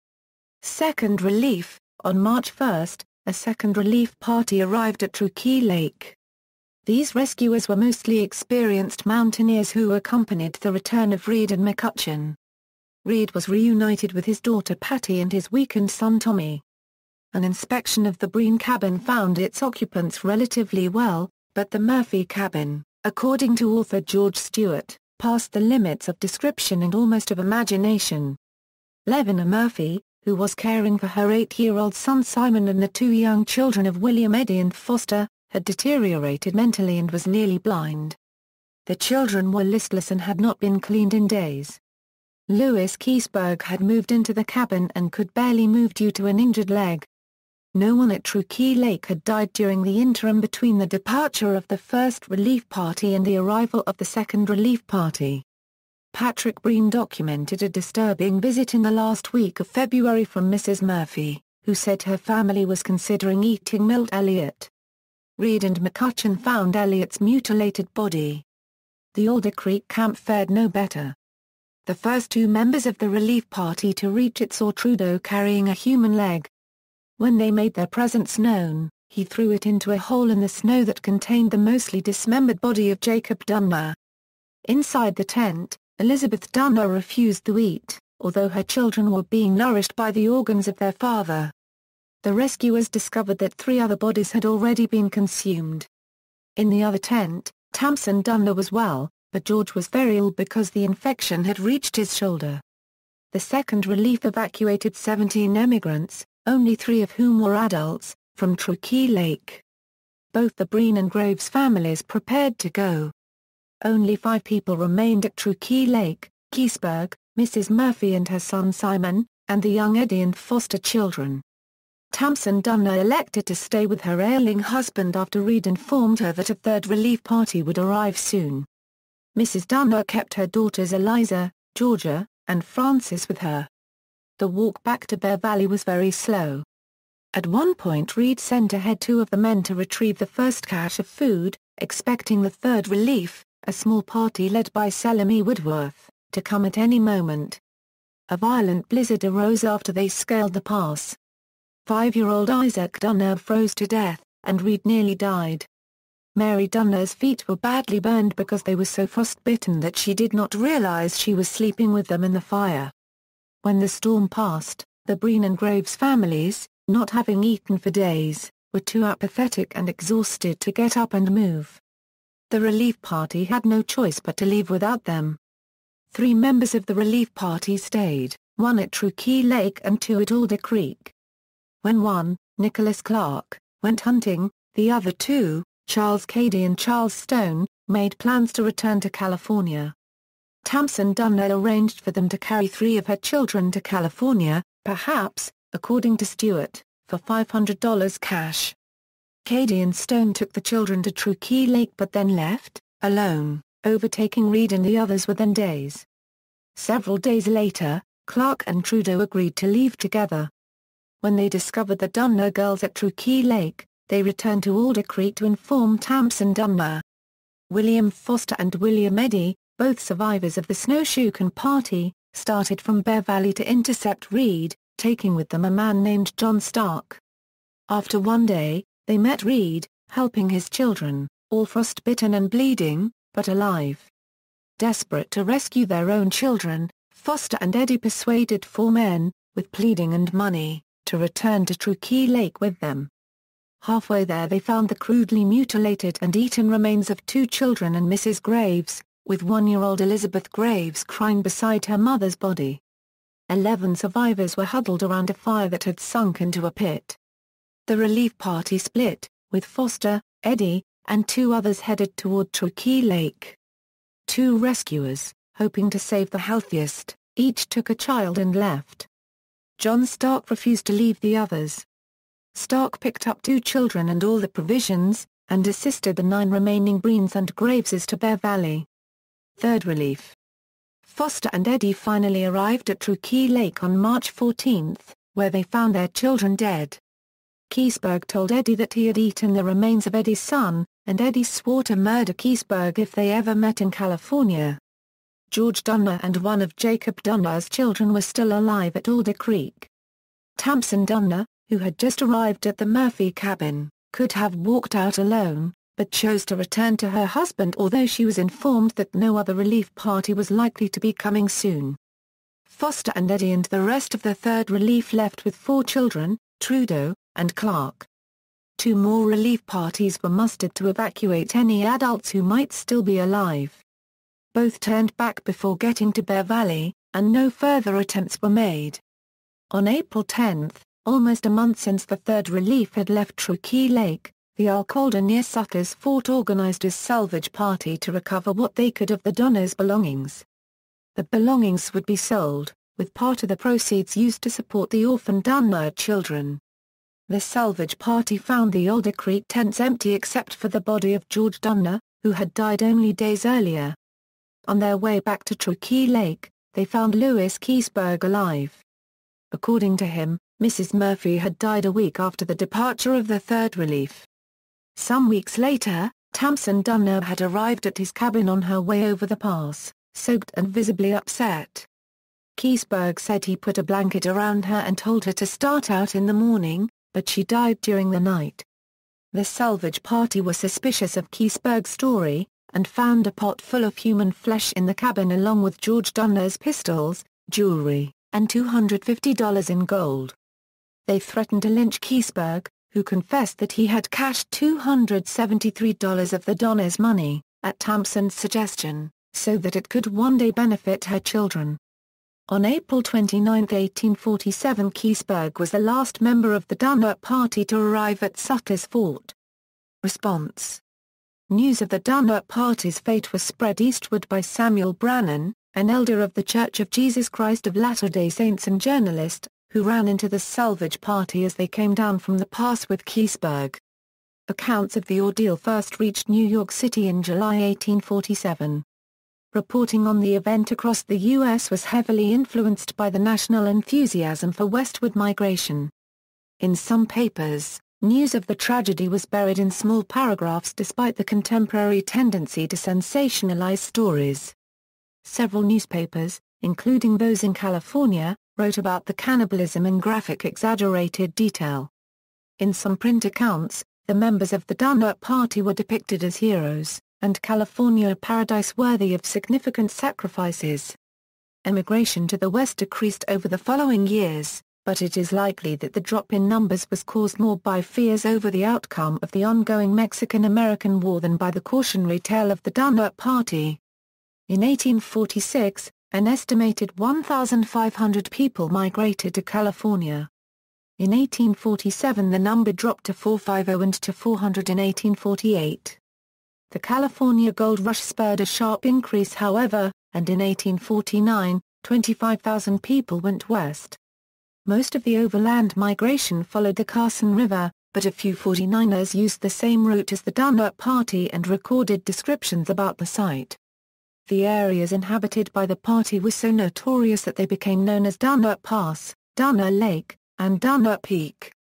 Second Relief On March 1, a second relief party arrived at Truckee Lake. These rescuers were mostly experienced mountaineers who accompanied the return of Reed and McCutcheon. Reed was reunited with his daughter Patty and his weakened son Tommy. An inspection of the Breen cabin found its occupants relatively well, but the Murphy cabin, according to author George Stewart, passed the limits of description and almost of imagination. Levina Murphy, who was caring for her eight-year-old son Simon and the two young children of William Eddy and Foster, had deteriorated mentally and was nearly blind. The children were listless and had not been cleaned in days. Louis Keseberg had moved into the cabin and could barely move due to an injured leg. No one at Truckee Lake had died during the interim between the departure of the first relief party and the arrival of the second relief party. Patrick Breen documented a disturbing visit in the last week of February from Mrs. Murphy, who said her family was considering eating Milt Elliott. Reed and McCutcheon found Elliott's mutilated body. The Alder Creek camp fared no better. The first two members of the relief party to reach it saw Trudeau carrying a human leg, when they made their presence known, he threw it into a hole in the snow that contained the mostly dismembered body of Jacob Donner. Inside the tent, Elizabeth Donner refused to eat, although her children were being nourished by the organs of their father. The rescuers discovered that three other bodies had already been consumed. In the other tent, Tamsen Donner was well, but George was very ill because the infection had reached his shoulder. The second relief evacuated 17 emigrants, only three of whom were adults, from Truckee Lake. Both the Breen and Graves families prepared to go. Only five people remained at Truckee Lake, Keseberg, Mrs. Murphy and her son Simon, and the young Eddy and foster children. Tamsen Donner elected to stay with her ailing husband after Reed informed her that a third relief party would arrive soon. Mrs. Donner kept her daughters Eliza, Georgia, and Frances with her. The walk back to Bear Valley was very slow. At one point Reed sent ahead two of the men to retrieve the first cache of food, expecting the third relief, a small party led by Selim E. Woodworth, to come at any moment. A violent blizzard arose after they scaled the pass. Five-year-old Isaac Donner froze to death, and Reed nearly died. Mary Donner's feet were badly burned because they were so frostbitten that she did not realize she was sleeping with them in the fire. When the storm passed, the Breen and Graves families, not having eaten for days, were too apathetic and exhausted to get up and move. The relief party had no choice but to leave without them. Three members of the relief party stayed, one at Truckee Lake and two at Alder Creek. When one, Nicholas Clark, went hunting, the other two, Charles Cady and Charles Stone, made plans to return to California. Tamsen Donner arranged for them to carry three of her children to California, perhaps, according to Stewart, for $500 cash. Cady and Stone took the children to Truckee Lake but then left, alone, overtaking Reed and the others within days. Several days later, Clark and Trudeau agreed to leave together. When they discovered the Donner girls at Truckee Lake, they returned to Alder Creek to inform Tamsen Donner. William Foster and William Eddy, both survivors of the Snowshoe Snowshoekin Party, started from Bear Valley to intercept Reed, taking with them a man named John Stark. After one day, they met Reed, helping his children, all frostbitten and bleeding, but alive. Desperate to rescue their own children, Foster and Eddy persuaded four men, with pleading and money, to return to Truckee Lake with them. Halfway there they found the crudely mutilated and eaten remains of two children and Mrs. Graves, with one-year-old Elizabeth Graves crying beside her mother's body. Eleven survivors were huddled around a fire that had sunk into a pit. The relief party split, with Foster, Eddy, and two others headed toward Truckee Lake. Two rescuers, hoping to save the healthiest, each took a child and left. John Stark refused to leave the others. Stark picked up two children and all the provisions, and assisted the nine remaining Breens and Graveses to Bear Valley. Third Relief Foster and Eddy finally arrived at Truckee Lake on March 14, where they found their children dead. Keseberg told Eddy that he had eaten the remains of Eddy's son, and Eddy swore to murder Keseberg if they ever met in California. George Donner and one of Jacob Donner's children were still alive at Alder Creek. Tamsen Donner, who had just arrived at the Murphy cabin, could have walked out alone, but chose to return to her husband although she was informed that no other relief party was likely to be coming soon. Foster and Eddy and the rest of the Third Relief left with four children, Trudeau, and Clark. Two more relief parties were mustered to evacuate any adults who might still be alive. Both turned back before getting to Bear Valley, and no further attempts were made. On April 10, almost a month since the Third Relief had left Truckee Lake, the alcalde near Sutter's Fort organized a salvage party to recover what they could of the Donners' belongings. The belongings would be sold, with part of the proceeds used to support the orphan Donner children. The salvage party found the Alder Creek tents empty except for the body of George Donner, who had died only days earlier. On their way back to Truckee Lake, they found Louis Keseberg alive. According to him, Mrs. Murphy had died a week after the departure of the Third Relief. Some weeks later, Tamsen Donner had arrived at his cabin on her way over the pass, soaked and visibly upset. Keseberg said he put a blanket around her and told her to start out in the morning, but she died during the night. The salvage party were suspicious of Keseberg's story, and found a pot full of human flesh in the cabin along with George Donner's pistols, jewelry, and $250 in gold. They threatened to lynch Keseberg, who confessed that he had cashed $273 of the Donner's money, at Tamsen's suggestion, so that it could one day benefit her children. On April 29, 1847 Keseberg was the last member of the Donner party to arrive at Sutter's Fort. Response News of the Donner party's fate was spread eastward by Samuel Brannan, an elder of the Church of Jesus Christ of Latter-day Saints and journalist, who ran into the salvage party as they came down from the pass with Keseberg. Accounts of the ordeal first reached New York City in July 1847. Reporting on the event across the U.S. was heavily influenced by the national enthusiasm for westward migration. In some papers, News of the tragedy was buried in small paragraphs despite the contemporary tendency to sensationalize stories. Several newspapers, including those in California, wrote about the cannibalism in graphic exaggerated detail. In some print accounts, the members of the Donner Party were depicted as heroes, and California a paradise worthy of significant sacrifices. Emigration to the West decreased over the following years, but it is likely that the drop in numbers was caused more by fears over the outcome of the ongoing Mexican-American War than by the cautionary tale of the Donner Party. In 1846, an estimated 1,500 people migrated to California. In 1847 the number dropped to 450 and to 400 in 1848. The California gold rush spurred a sharp increase however, and in 1849, 25,000 people went west. Most of the overland migration followed the Carson River, but a few 49ers used the same route as the Donner Party and recorded descriptions about the site. The areas inhabited by the party were so notorious that they became known as Donner Pass, Donner Lake, and Donner Peak.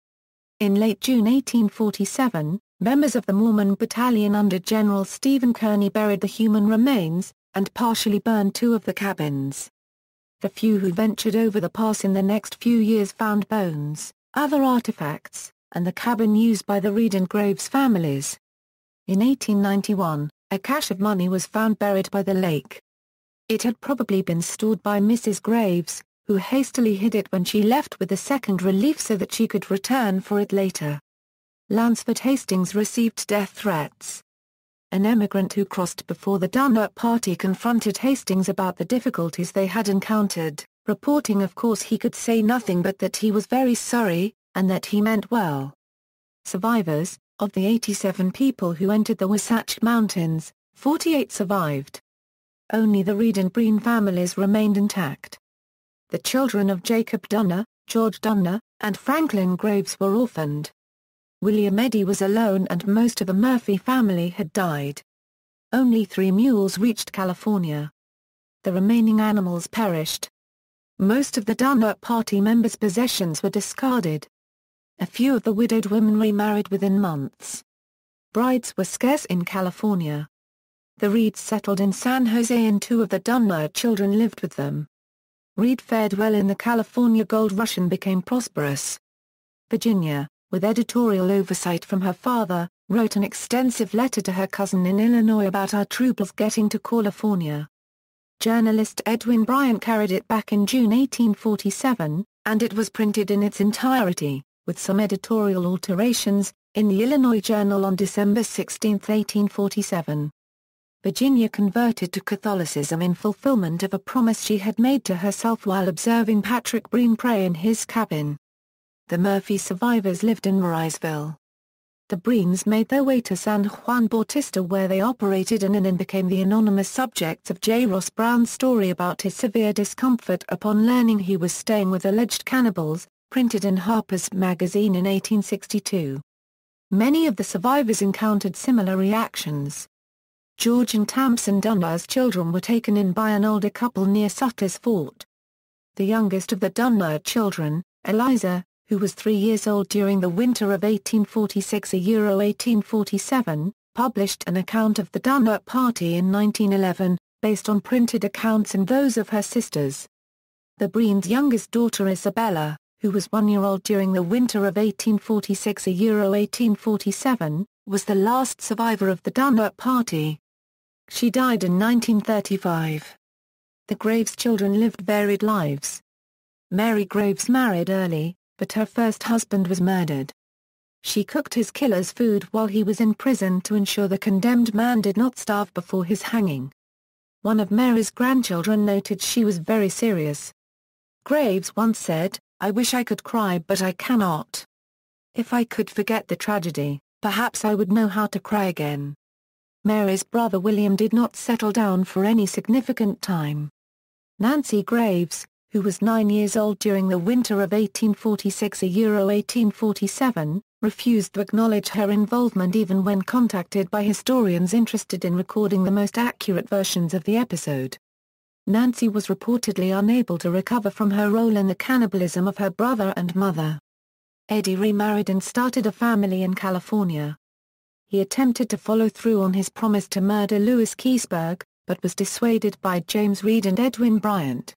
In late June 1847, members of the Mormon Battalion under General Stephen Kearny buried the human remains, and partially burned two of the cabins. The few who ventured over the pass in the next few years found bones, other artifacts, and the cabin used by the Reed and Graves families. In 1891, a cache of money was found buried by the lake. It had probably been stored by Mrs. Graves, who hastily hid it when she left with the second relief so that she could return for it later. Lansford Hastings received death threats. An emigrant who crossed before the Donner Party confronted Hastings about the difficulties they had encountered, reporting of course he could say nothing but that he was very sorry, and that he meant well. Survivors, of the 87 people who entered the Wasatch Mountains, 48 survived. Only the Reed and Breen families remained intact. The children of Jacob Donner, George Donner, and Franklin Graves were orphaned. William Eddy was alone and most of the Murphy family had died. Only three mules reached California. The remaining animals perished. Most of the Donner Party members' possessions were discarded. A few of the widowed women remarried within months. Brides were scarce in California. The Reeds settled in San Jose and two of the Donner children lived with them. Reed fared well in the California gold rush and became prosperous. Virginia, with editorial oversight from her father, wrote an extensive letter to her cousin in Illinois about our troubles getting to California. Journalist Edwin Bryant carried it back in June 1847, and it was printed in its entirety with some editorial alterations, in the Illinois Journal on December 16, 1847. Virginia converted to Catholicism in fulfillment of a promise she had made to herself while observing Patrick Breen pray in his cabin. The Murphy survivors lived in Marysville. The Breens made their way to San Juan Bautista where they operated an inn and became the anonymous subjects of J. Ross Browne's story about his severe discomfort upon learning he was staying with alleged cannibals, printed in Harper's Magazine in 1862. Many of the survivors encountered similar reactions. George and Tamsen Donner's children were taken in by an older couple near Sutter's Fort. The youngest of the Donner children, Eliza, who was three years old during the winter of 1846 a Euro 1847, published an account of the Donner Party in 1911, based on printed accounts and those of her sisters. The Breen's youngest daughter Isabella, who was one year old during the winter of 1846 a Euro 1847, was the last survivor of the Donner Party. She died in 1935. The Graves children lived varied lives. Mary Graves married early, but her first husband was murdered. She cooked his killer's food while he was in prison to ensure the condemned man did not starve before his hanging. One of Mary's grandchildren noted she was very serious. Graves once said, I wish I could cry but I cannot. If I could forget the tragedy, perhaps I would know how to cry again. Mary's brother William did not settle down for any significant time. Nancy Graves, who was nine years old during the winter of 1846 a Euro 1847, refused to acknowledge her involvement even when contacted by historians interested in recording the most accurate versions of the episode. Nancy was reportedly unable to recover from her role in the cannibalism of her brother and mother. Eddy remarried and started a family in California. He attempted to follow through on his promise to murder Lewis Keseberg, but was dissuaded by James Reed and Edwin Bryant.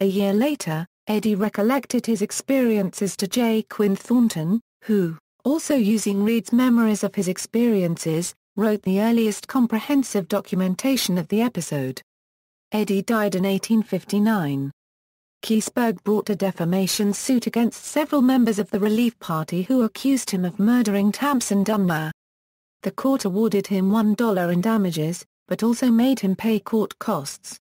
A year later, Eddy recollected his experiences to J. Quinn Thornton, who, also using Reed's memories of his experiences, wrote the earliest comprehensive documentation of the episode. Eddy died in 1859. Keseberg brought a defamation suit against several members of the Relief Party who accused him of murdering Tamsen Donner. The court awarded him $1 in damages, but also made him pay court costs.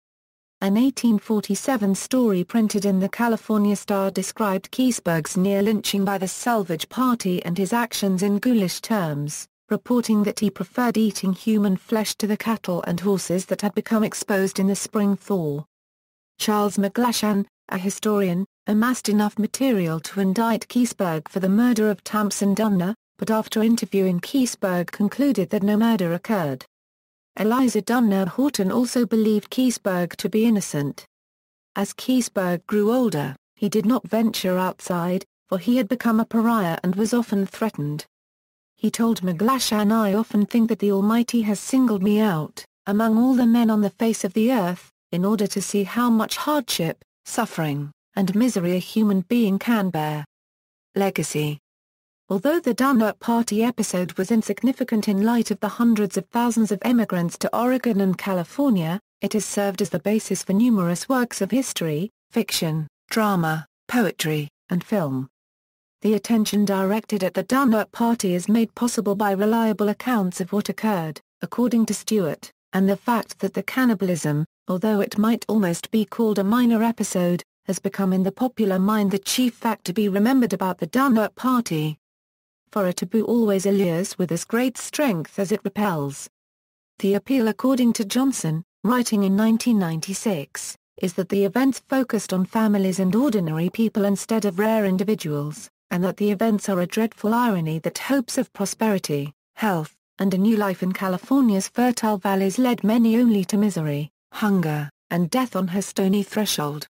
An 1847 story printed in the California Star described Keseberg's near lynching by the Salvage Party and his actions in ghoulish terms reporting that he preferred eating human flesh to the cattle and horses that had become exposed in the spring thaw. Charles McGlashan, a historian, amassed enough material to indict Keseberg for the murder of Tamsen Donner, but after interviewing Keseberg concluded that no murder occurred. Eliza Donner Houghton also believed Keseberg to be innocent. As Keseberg grew older, he did not venture outside, for he had become a pariah and was often threatened. He told McGlashan I often think that the Almighty has singled me out, among all the men on the face of the earth, in order to see how much hardship, suffering, and misery a human being can bear. Legacy Although the Donner Party episode was insignificant in light of the hundreds of thousands of emigrants to Oregon and California, it has served as the basis for numerous works of history, fiction, drama, poetry, and film. The attention directed at the Donner Party is made possible by reliable accounts of what occurred, according to Stewart, and the fact that the cannibalism, although it might almost be called a minor episode, has become in the popular mind the chief fact to be remembered about the Donner Party. For a taboo always allures with as great strength as it repels. The appeal according to Johnson, writing in 1996, is that the events focused on families and ordinary people instead of rare individuals, and that the events are a dreadful irony that hopes of prosperity, health, and a new life in California's fertile valleys led many only to misery, hunger, and death on her stony threshold.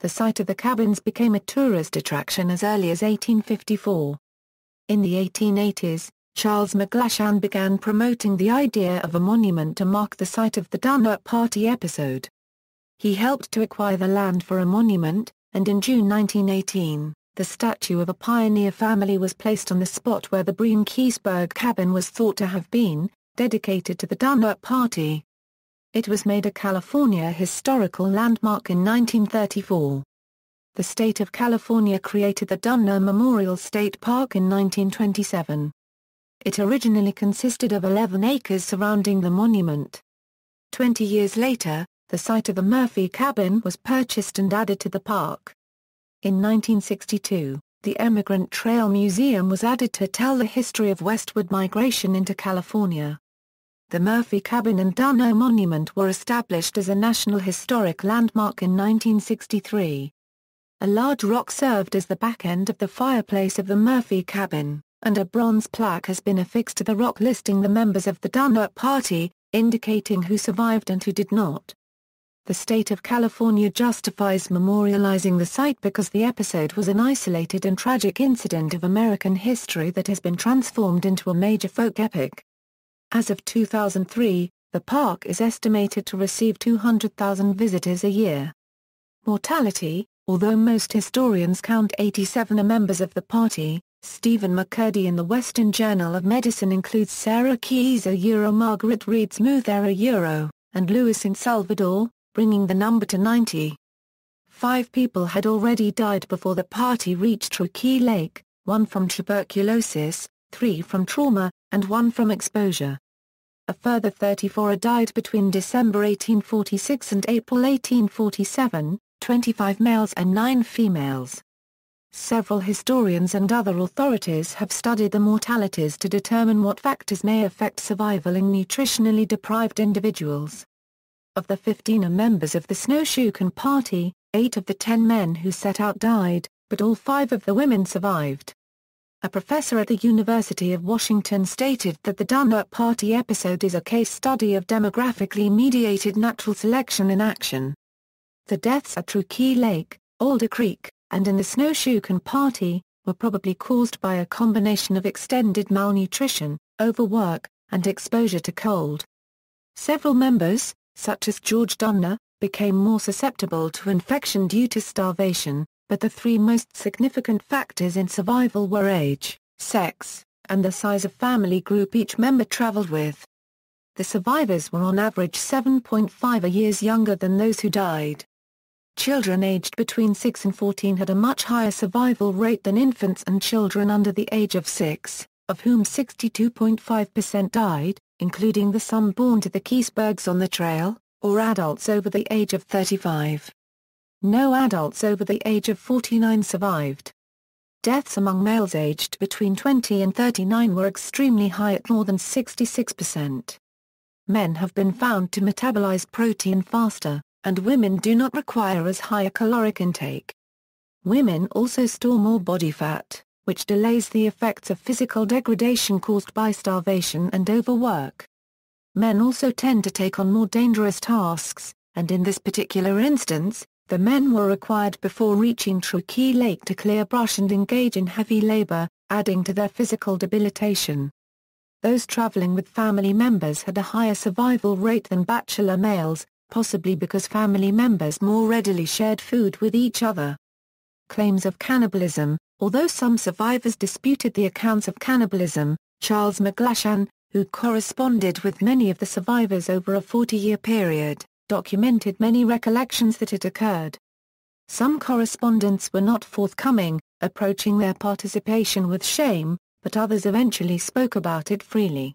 The site of the cabins became a tourist attraction as early as 1854. In the 1880s, Charles McGlashan began promoting the idea of a monument to mark the site of the Donner Party episode. He helped to acquire the land for a monument, and in June 1918, the statue of a pioneer family was placed on the spot where the Breen Keseberg cabin was thought to have been, dedicated to the Donner Party. It was made a California Historical Landmark in 1934 the state of California created the Donner Memorial State Park in 1927. It originally consisted of 11 acres surrounding the monument. Twenty years later, the site of the Murphy Cabin was purchased and added to the park. In 1962, the Emigrant Trail Museum was added to tell the history of westward migration into California. The Murphy Cabin and Donner Monument were established as a National Historic Landmark in 1963. A large rock served as the back end of the fireplace of the Murphy cabin, and a bronze plaque has been affixed to the rock listing the members of the Donner Party, indicating who survived and who did not. The state of California justifies memorializing the site because the episode was an isolated and tragic incident of American history that has been transformed into a major folk epic. As of 2003, the park is estimated to receive 200,000 visitors a year. Mortality, Although most historians count 87 members of the party, Stephen McCurdy in the Western Journal of Medicine includes Sarah Chiesa Euro Margaret Reed Smoot era Euro, and Luis in Salvador, bringing the number to 90. Five people had already died before the party reached Truckee Lake, one from tuberculosis, three from trauma, and one from exposure. A further 34 died between December 1846 and April 1847, 25 males and 9 females. Several historians and other authorities have studied the mortalities to determine what factors may affect survival in nutritionally deprived individuals. Of the 15 members of the Snowshoekan Party, eight of the ten men who set out died, but all five of the women survived. A professor at the University of Washington stated that the Donner Party episode is a case study of demographically mediated natural selection in action. The deaths at Truckee Lake, Alder Creek, and in the Snowshoekan Party, were probably caused by a combination of extended malnutrition, overwork, and exposure to cold. Several members, such as George Donner, became more susceptible to infection due to starvation, but the three most significant factors in survival were age, sex, and the size of family group each member traveled with. The survivors were on average 7.5 years younger than those who died. Children aged between 6 and 14 had a much higher survival rate than infants and children under the age of 6, of whom 62.5% died, including the some born to the Kesebergs on the trail, or adults over the age of 35. No adults over the age of 49 survived. Deaths among males aged between 20 and 39 were extremely high at more than 66%. Men have been found to metabolize protein faster, and women do not require as high a caloric intake. Women also store more body fat, which delays the effects of physical degradation caused by starvation and overwork. Men also tend to take on more dangerous tasks, and in this particular instance, the men were required before reaching Truckee Lake to clear brush and engage in heavy labor, adding to their physical debilitation. Those traveling with family members had a higher survival rate than bachelor males, possibly because family members more readily shared food with each other. Claims of cannibalism Although some survivors disputed the accounts of cannibalism, Charles McGlashan, who corresponded with many of the survivors over a 40-year period, documented many recollections that it occurred. Some correspondents were not forthcoming, approaching their participation with shame, but others eventually spoke about it freely.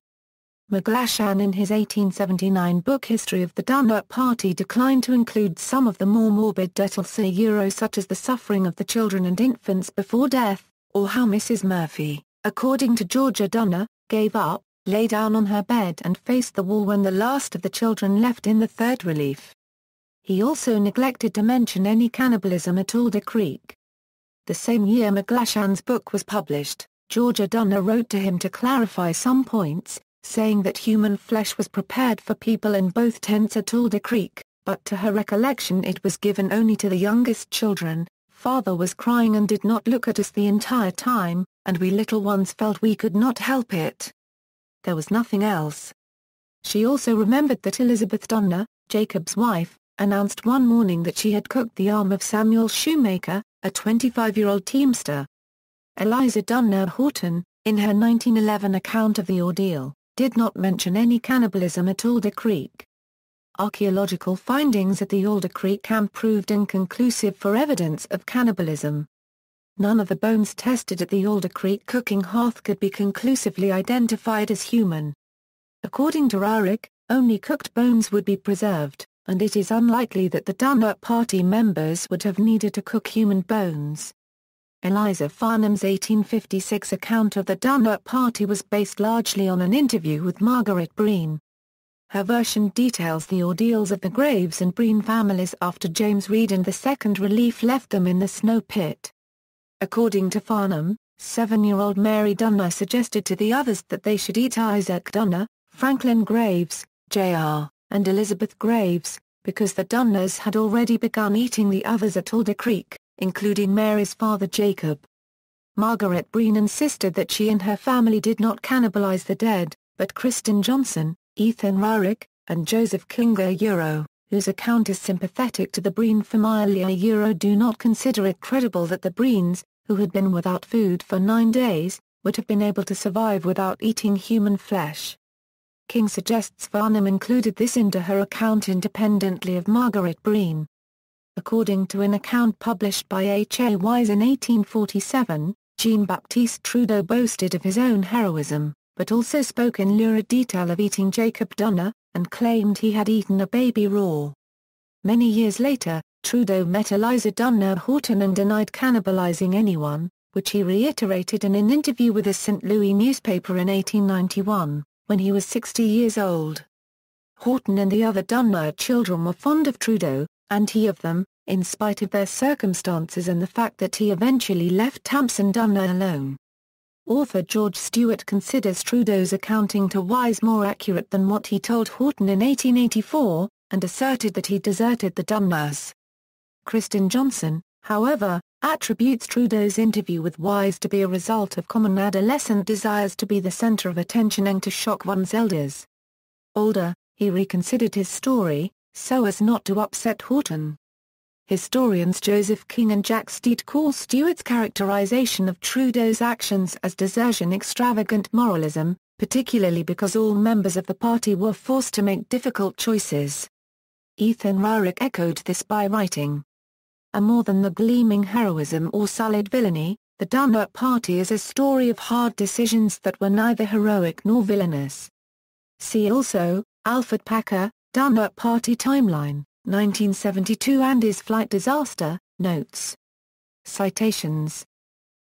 McGlashan in his 1879 book History of the Donner Party declined to include some of the more morbid details Euro such as the suffering of the children and infants before death, or how Mrs. Murphy, according to Georgia Donner, gave up, lay down on her bed and faced the wall when the last of the children left in the third relief. He also neglected to mention any cannibalism at Alder Creek. The same year McGlashan's book was published, Georgia Donner wrote to him to clarify some points, saying that human flesh was prepared for people in both tents at Alder Creek, but to her recollection it was given only to the youngest children, father was crying and did not look at us the entire time, and we little ones felt we could not help it. There was nothing else. She also remembered that Elizabeth Donner, Jacob's wife, announced one morning that she had cooked the arm of Samuel Shoemaker, a 25-year-old teamster. Eliza Donner Houghton, in her 1911 account of the ordeal, did not mention any cannibalism at Alder Creek. Archaeological findings at the Alder Creek camp proved inconclusive for evidence of cannibalism. None of the bones tested at the Alder Creek cooking hearth could be conclusively identified as human. According to Rarick, only cooked bones would be preserved, and it is unlikely that the Donner Party members would have needed to cook human bones. Eliza Farnham's 1856 account of the Donner Party was based largely on an interview with Margaret Breen. Her version details the ordeals of the Graves and Breen families after James Reed and the Second Relief left them in the snow pit. According to Farnham, seven-year-old Mary Donner suggested to the others that they should eat Isaac Donner, Franklin Graves, Jr., and Elizabeth Graves, because the Donners had already begun eating the others at Alder Creek, including Mary's father Jacob. Margaret Breen insisted that she and her family did not cannibalize the dead, but Kristin Johnson, Ethan Rarick, and Joseph Klinger Euro, whose account is sympathetic to the Breen family Euro do not consider it credible that the Breens, who had been without food for nine days, would have been able to survive without eating human flesh. King suggests Farnham included this into her account independently of Margaret Breen. According to an account published by H. A. Wise in 1847, Jean-Baptiste Trudeau boasted of his own heroism, but also spoke in lurid detail of eating Jacob Donner, and claimed he had eaten a baby raw. Many years later, Trudeau met Eliza Donner Houghton and denied cannibalizing anyone, which he reiterated in an interview with a St. Louis newspaper in 1891, when he was 60 years old. Houghton and the other Donner children were fond of Trudeau, and he of them, in spite of their circumstances and the fact that he eventually left Tamsen Donner alone. Author George Stewart considers Trudeau's accounting to Wise more accurate than what he told Houghton in 1884, and asserted that he deserted the Donners. Kristin Johnson, however, attributes Trudeau's interview with Wise to be a result of common adolescent desires to be the center of attention and to shock one's elders. Older, he reconsidered his story, so as not to upset Houghton. Historians Joseph King and Jack Steed call Stewart's characterization of Trudeau's actions as desertion extravagant moralism, particularly because all members of the party were forced to make difficult choices. Ethan Rarick echoed this by writing, and more than the gleaming heroism or sullied villainy, the Donner Party is a story of hard decisions that were neither heroic nor villainous. See also, Alfred Packer, Donner Party Timeline, 1972 Andes Flight Disaster, Notes. Citations.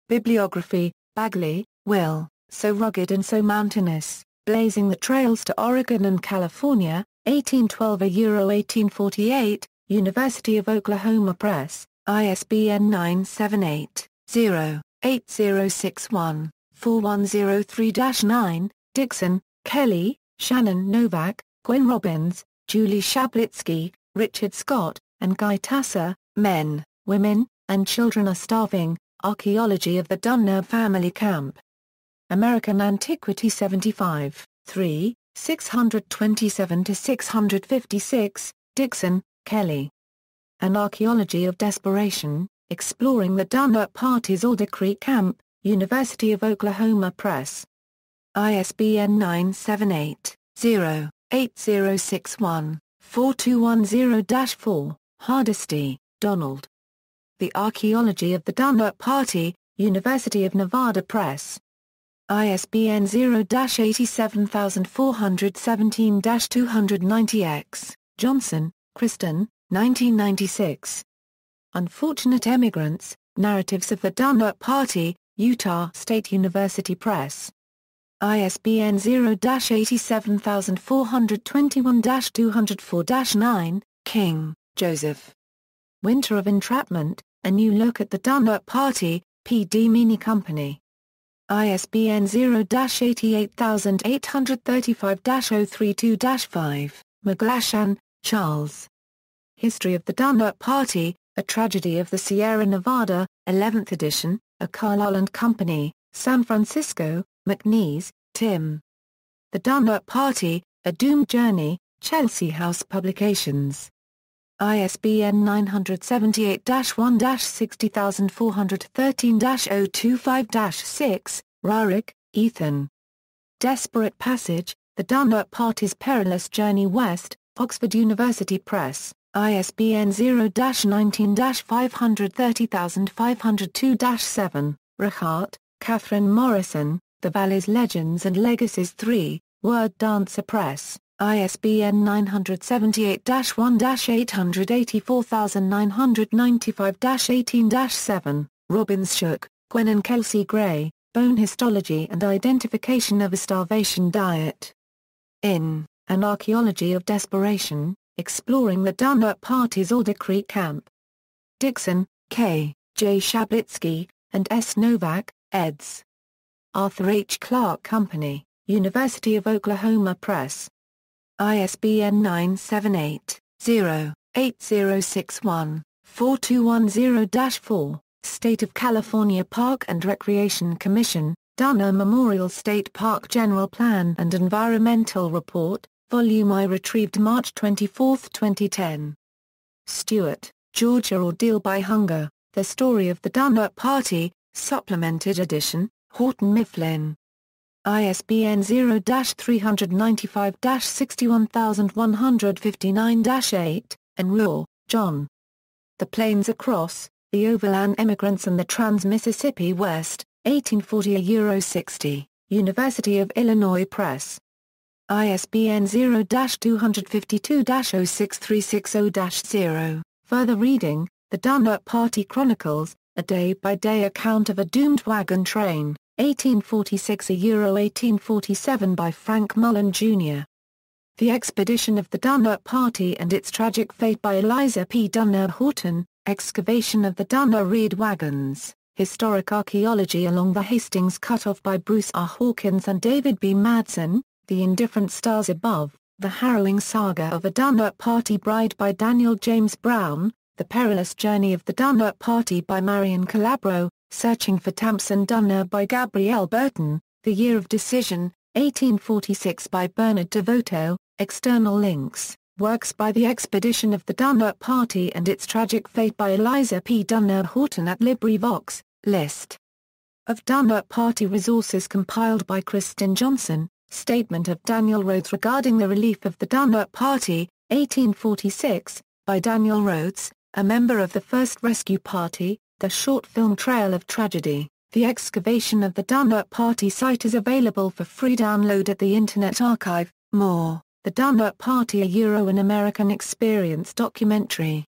Bibliography, Bagley, Will, So Rugged and So Mountainous, Blazing the Trails to Oregon and California, 1812 a Euro 1848, University of Oklahoma Press, ISBN 978 0. 8061, 4103-9, Dixon, Kelly, Shannon Novak, Gwen Robbins, Julie Shablitsky, Richard Scott, and Guy Tasser, Men, Women, and Children Are Starving, Archaeology of the Donner Family Camp. American Antiquity 75, 3, 627-656, Dixon, Kelly. An Archaeology of Desperation, Exploring the Donner Party's Alder Creek Camp, University of Oklahoma Press. ISBN 978-0-8061-4210-4, Hardesty, Donald. The Archaeology of the Donner Party, University of Nevada Press. ISBN 0-87417-290-X, Johnson, Kristin, 1996. Unfortunate Emigrants, Narratives of the Donner Party, Utah State University Press. ISBN 0-87421-204-9, King, Joseph. Winter of Entrapment, A New Look at the Donner Party, P. D. Meany Company. ISBN 0-88835-032-5, McGlashan, Charles. History of the Donner Party, A Tragedy of the Sierra Nevada, 11th edition, A Carlisle and Company, San Francisco, McNeese, Tim. The Donner Party, A Doomed Journey, Chelsea House Publications. ISBN 978-1-60413-025-6, Rarick, Ethan. Desperate Passage, The Donner Party's Perilous Journey West, Oxford University Press, ISBN 0-19-530502-7, Rehart, Catherine Morrison, The Valley's Legends and Legacies 3, Word Dancer Press. ISBN 978-1-889495-18-7, Robbins-Shook, Gwen and Kelsey Gray, Bone Histology and Identification of a Starvation Diet. In, An Archaeology of Desperation, Exploring the Donner Party's Alder Creek Camp. Dixon, K., J. Shablitsky, and S. Novak, eds. Arthur H. Clark Company, University of Oklahoma Press. ISBN 978-0-8061-4210-4, State of California Park and Recreation Commission, Donner Memorial State Park General Plan and Environmental Report, Volume I retrieved March 24, 2010. Stewart, Georgia Ordeal by Hunger, The Story of the Donner Party, Supplemented Edition, Houghton Mifflin. ISBN 0-395-61159-8, Unruh, John. The Plains Across, The Overland Emigrants and the Trans-Mississippi West, 1840 Euro 60, University of Illinois Press. ISBN 0-252-06360-0. Further reading, The Donner Party Chronicles, a day-by-day account of a doomed wagon train. 1846 a Euro 1847 by Frank Mullen, Jr. The Expedition of the Donner Party and Its Tragic Fate by Eliza P. Donner Houghton, Excavation of the Donner Reed Wagons, Historic Archaeology along the Hastings Cut-Off by Bruce R. Hawkins and David B. Madsen, The Indifferent Stars Above, The Harrowing Saga of a Donner Party Bride by Daniel James Brown, The Perilous Journey of the Donner Party by Marion Calabro, Searching for Tamsen Donner by Gabrielle Burton, The Year of Decision, 1846 by Bernard DeVoto, external links, works by the Expedition of the Donner Party and Its Tragic Fate by Eliza P. Donner Houghton at LibriVox, list of Donner Party resources compiled by Kristin Johnson, Statement of Daniel Rhodes regarding the relief of the Donner Party, 1846, by Daniel Rhodes, a member of the First Rescue Party, the short film Trail of Tragedy, the excavation of the Donner Party site is available for free download at the Internet Archive. More, The Donner Party a Euro and American Experience documentary.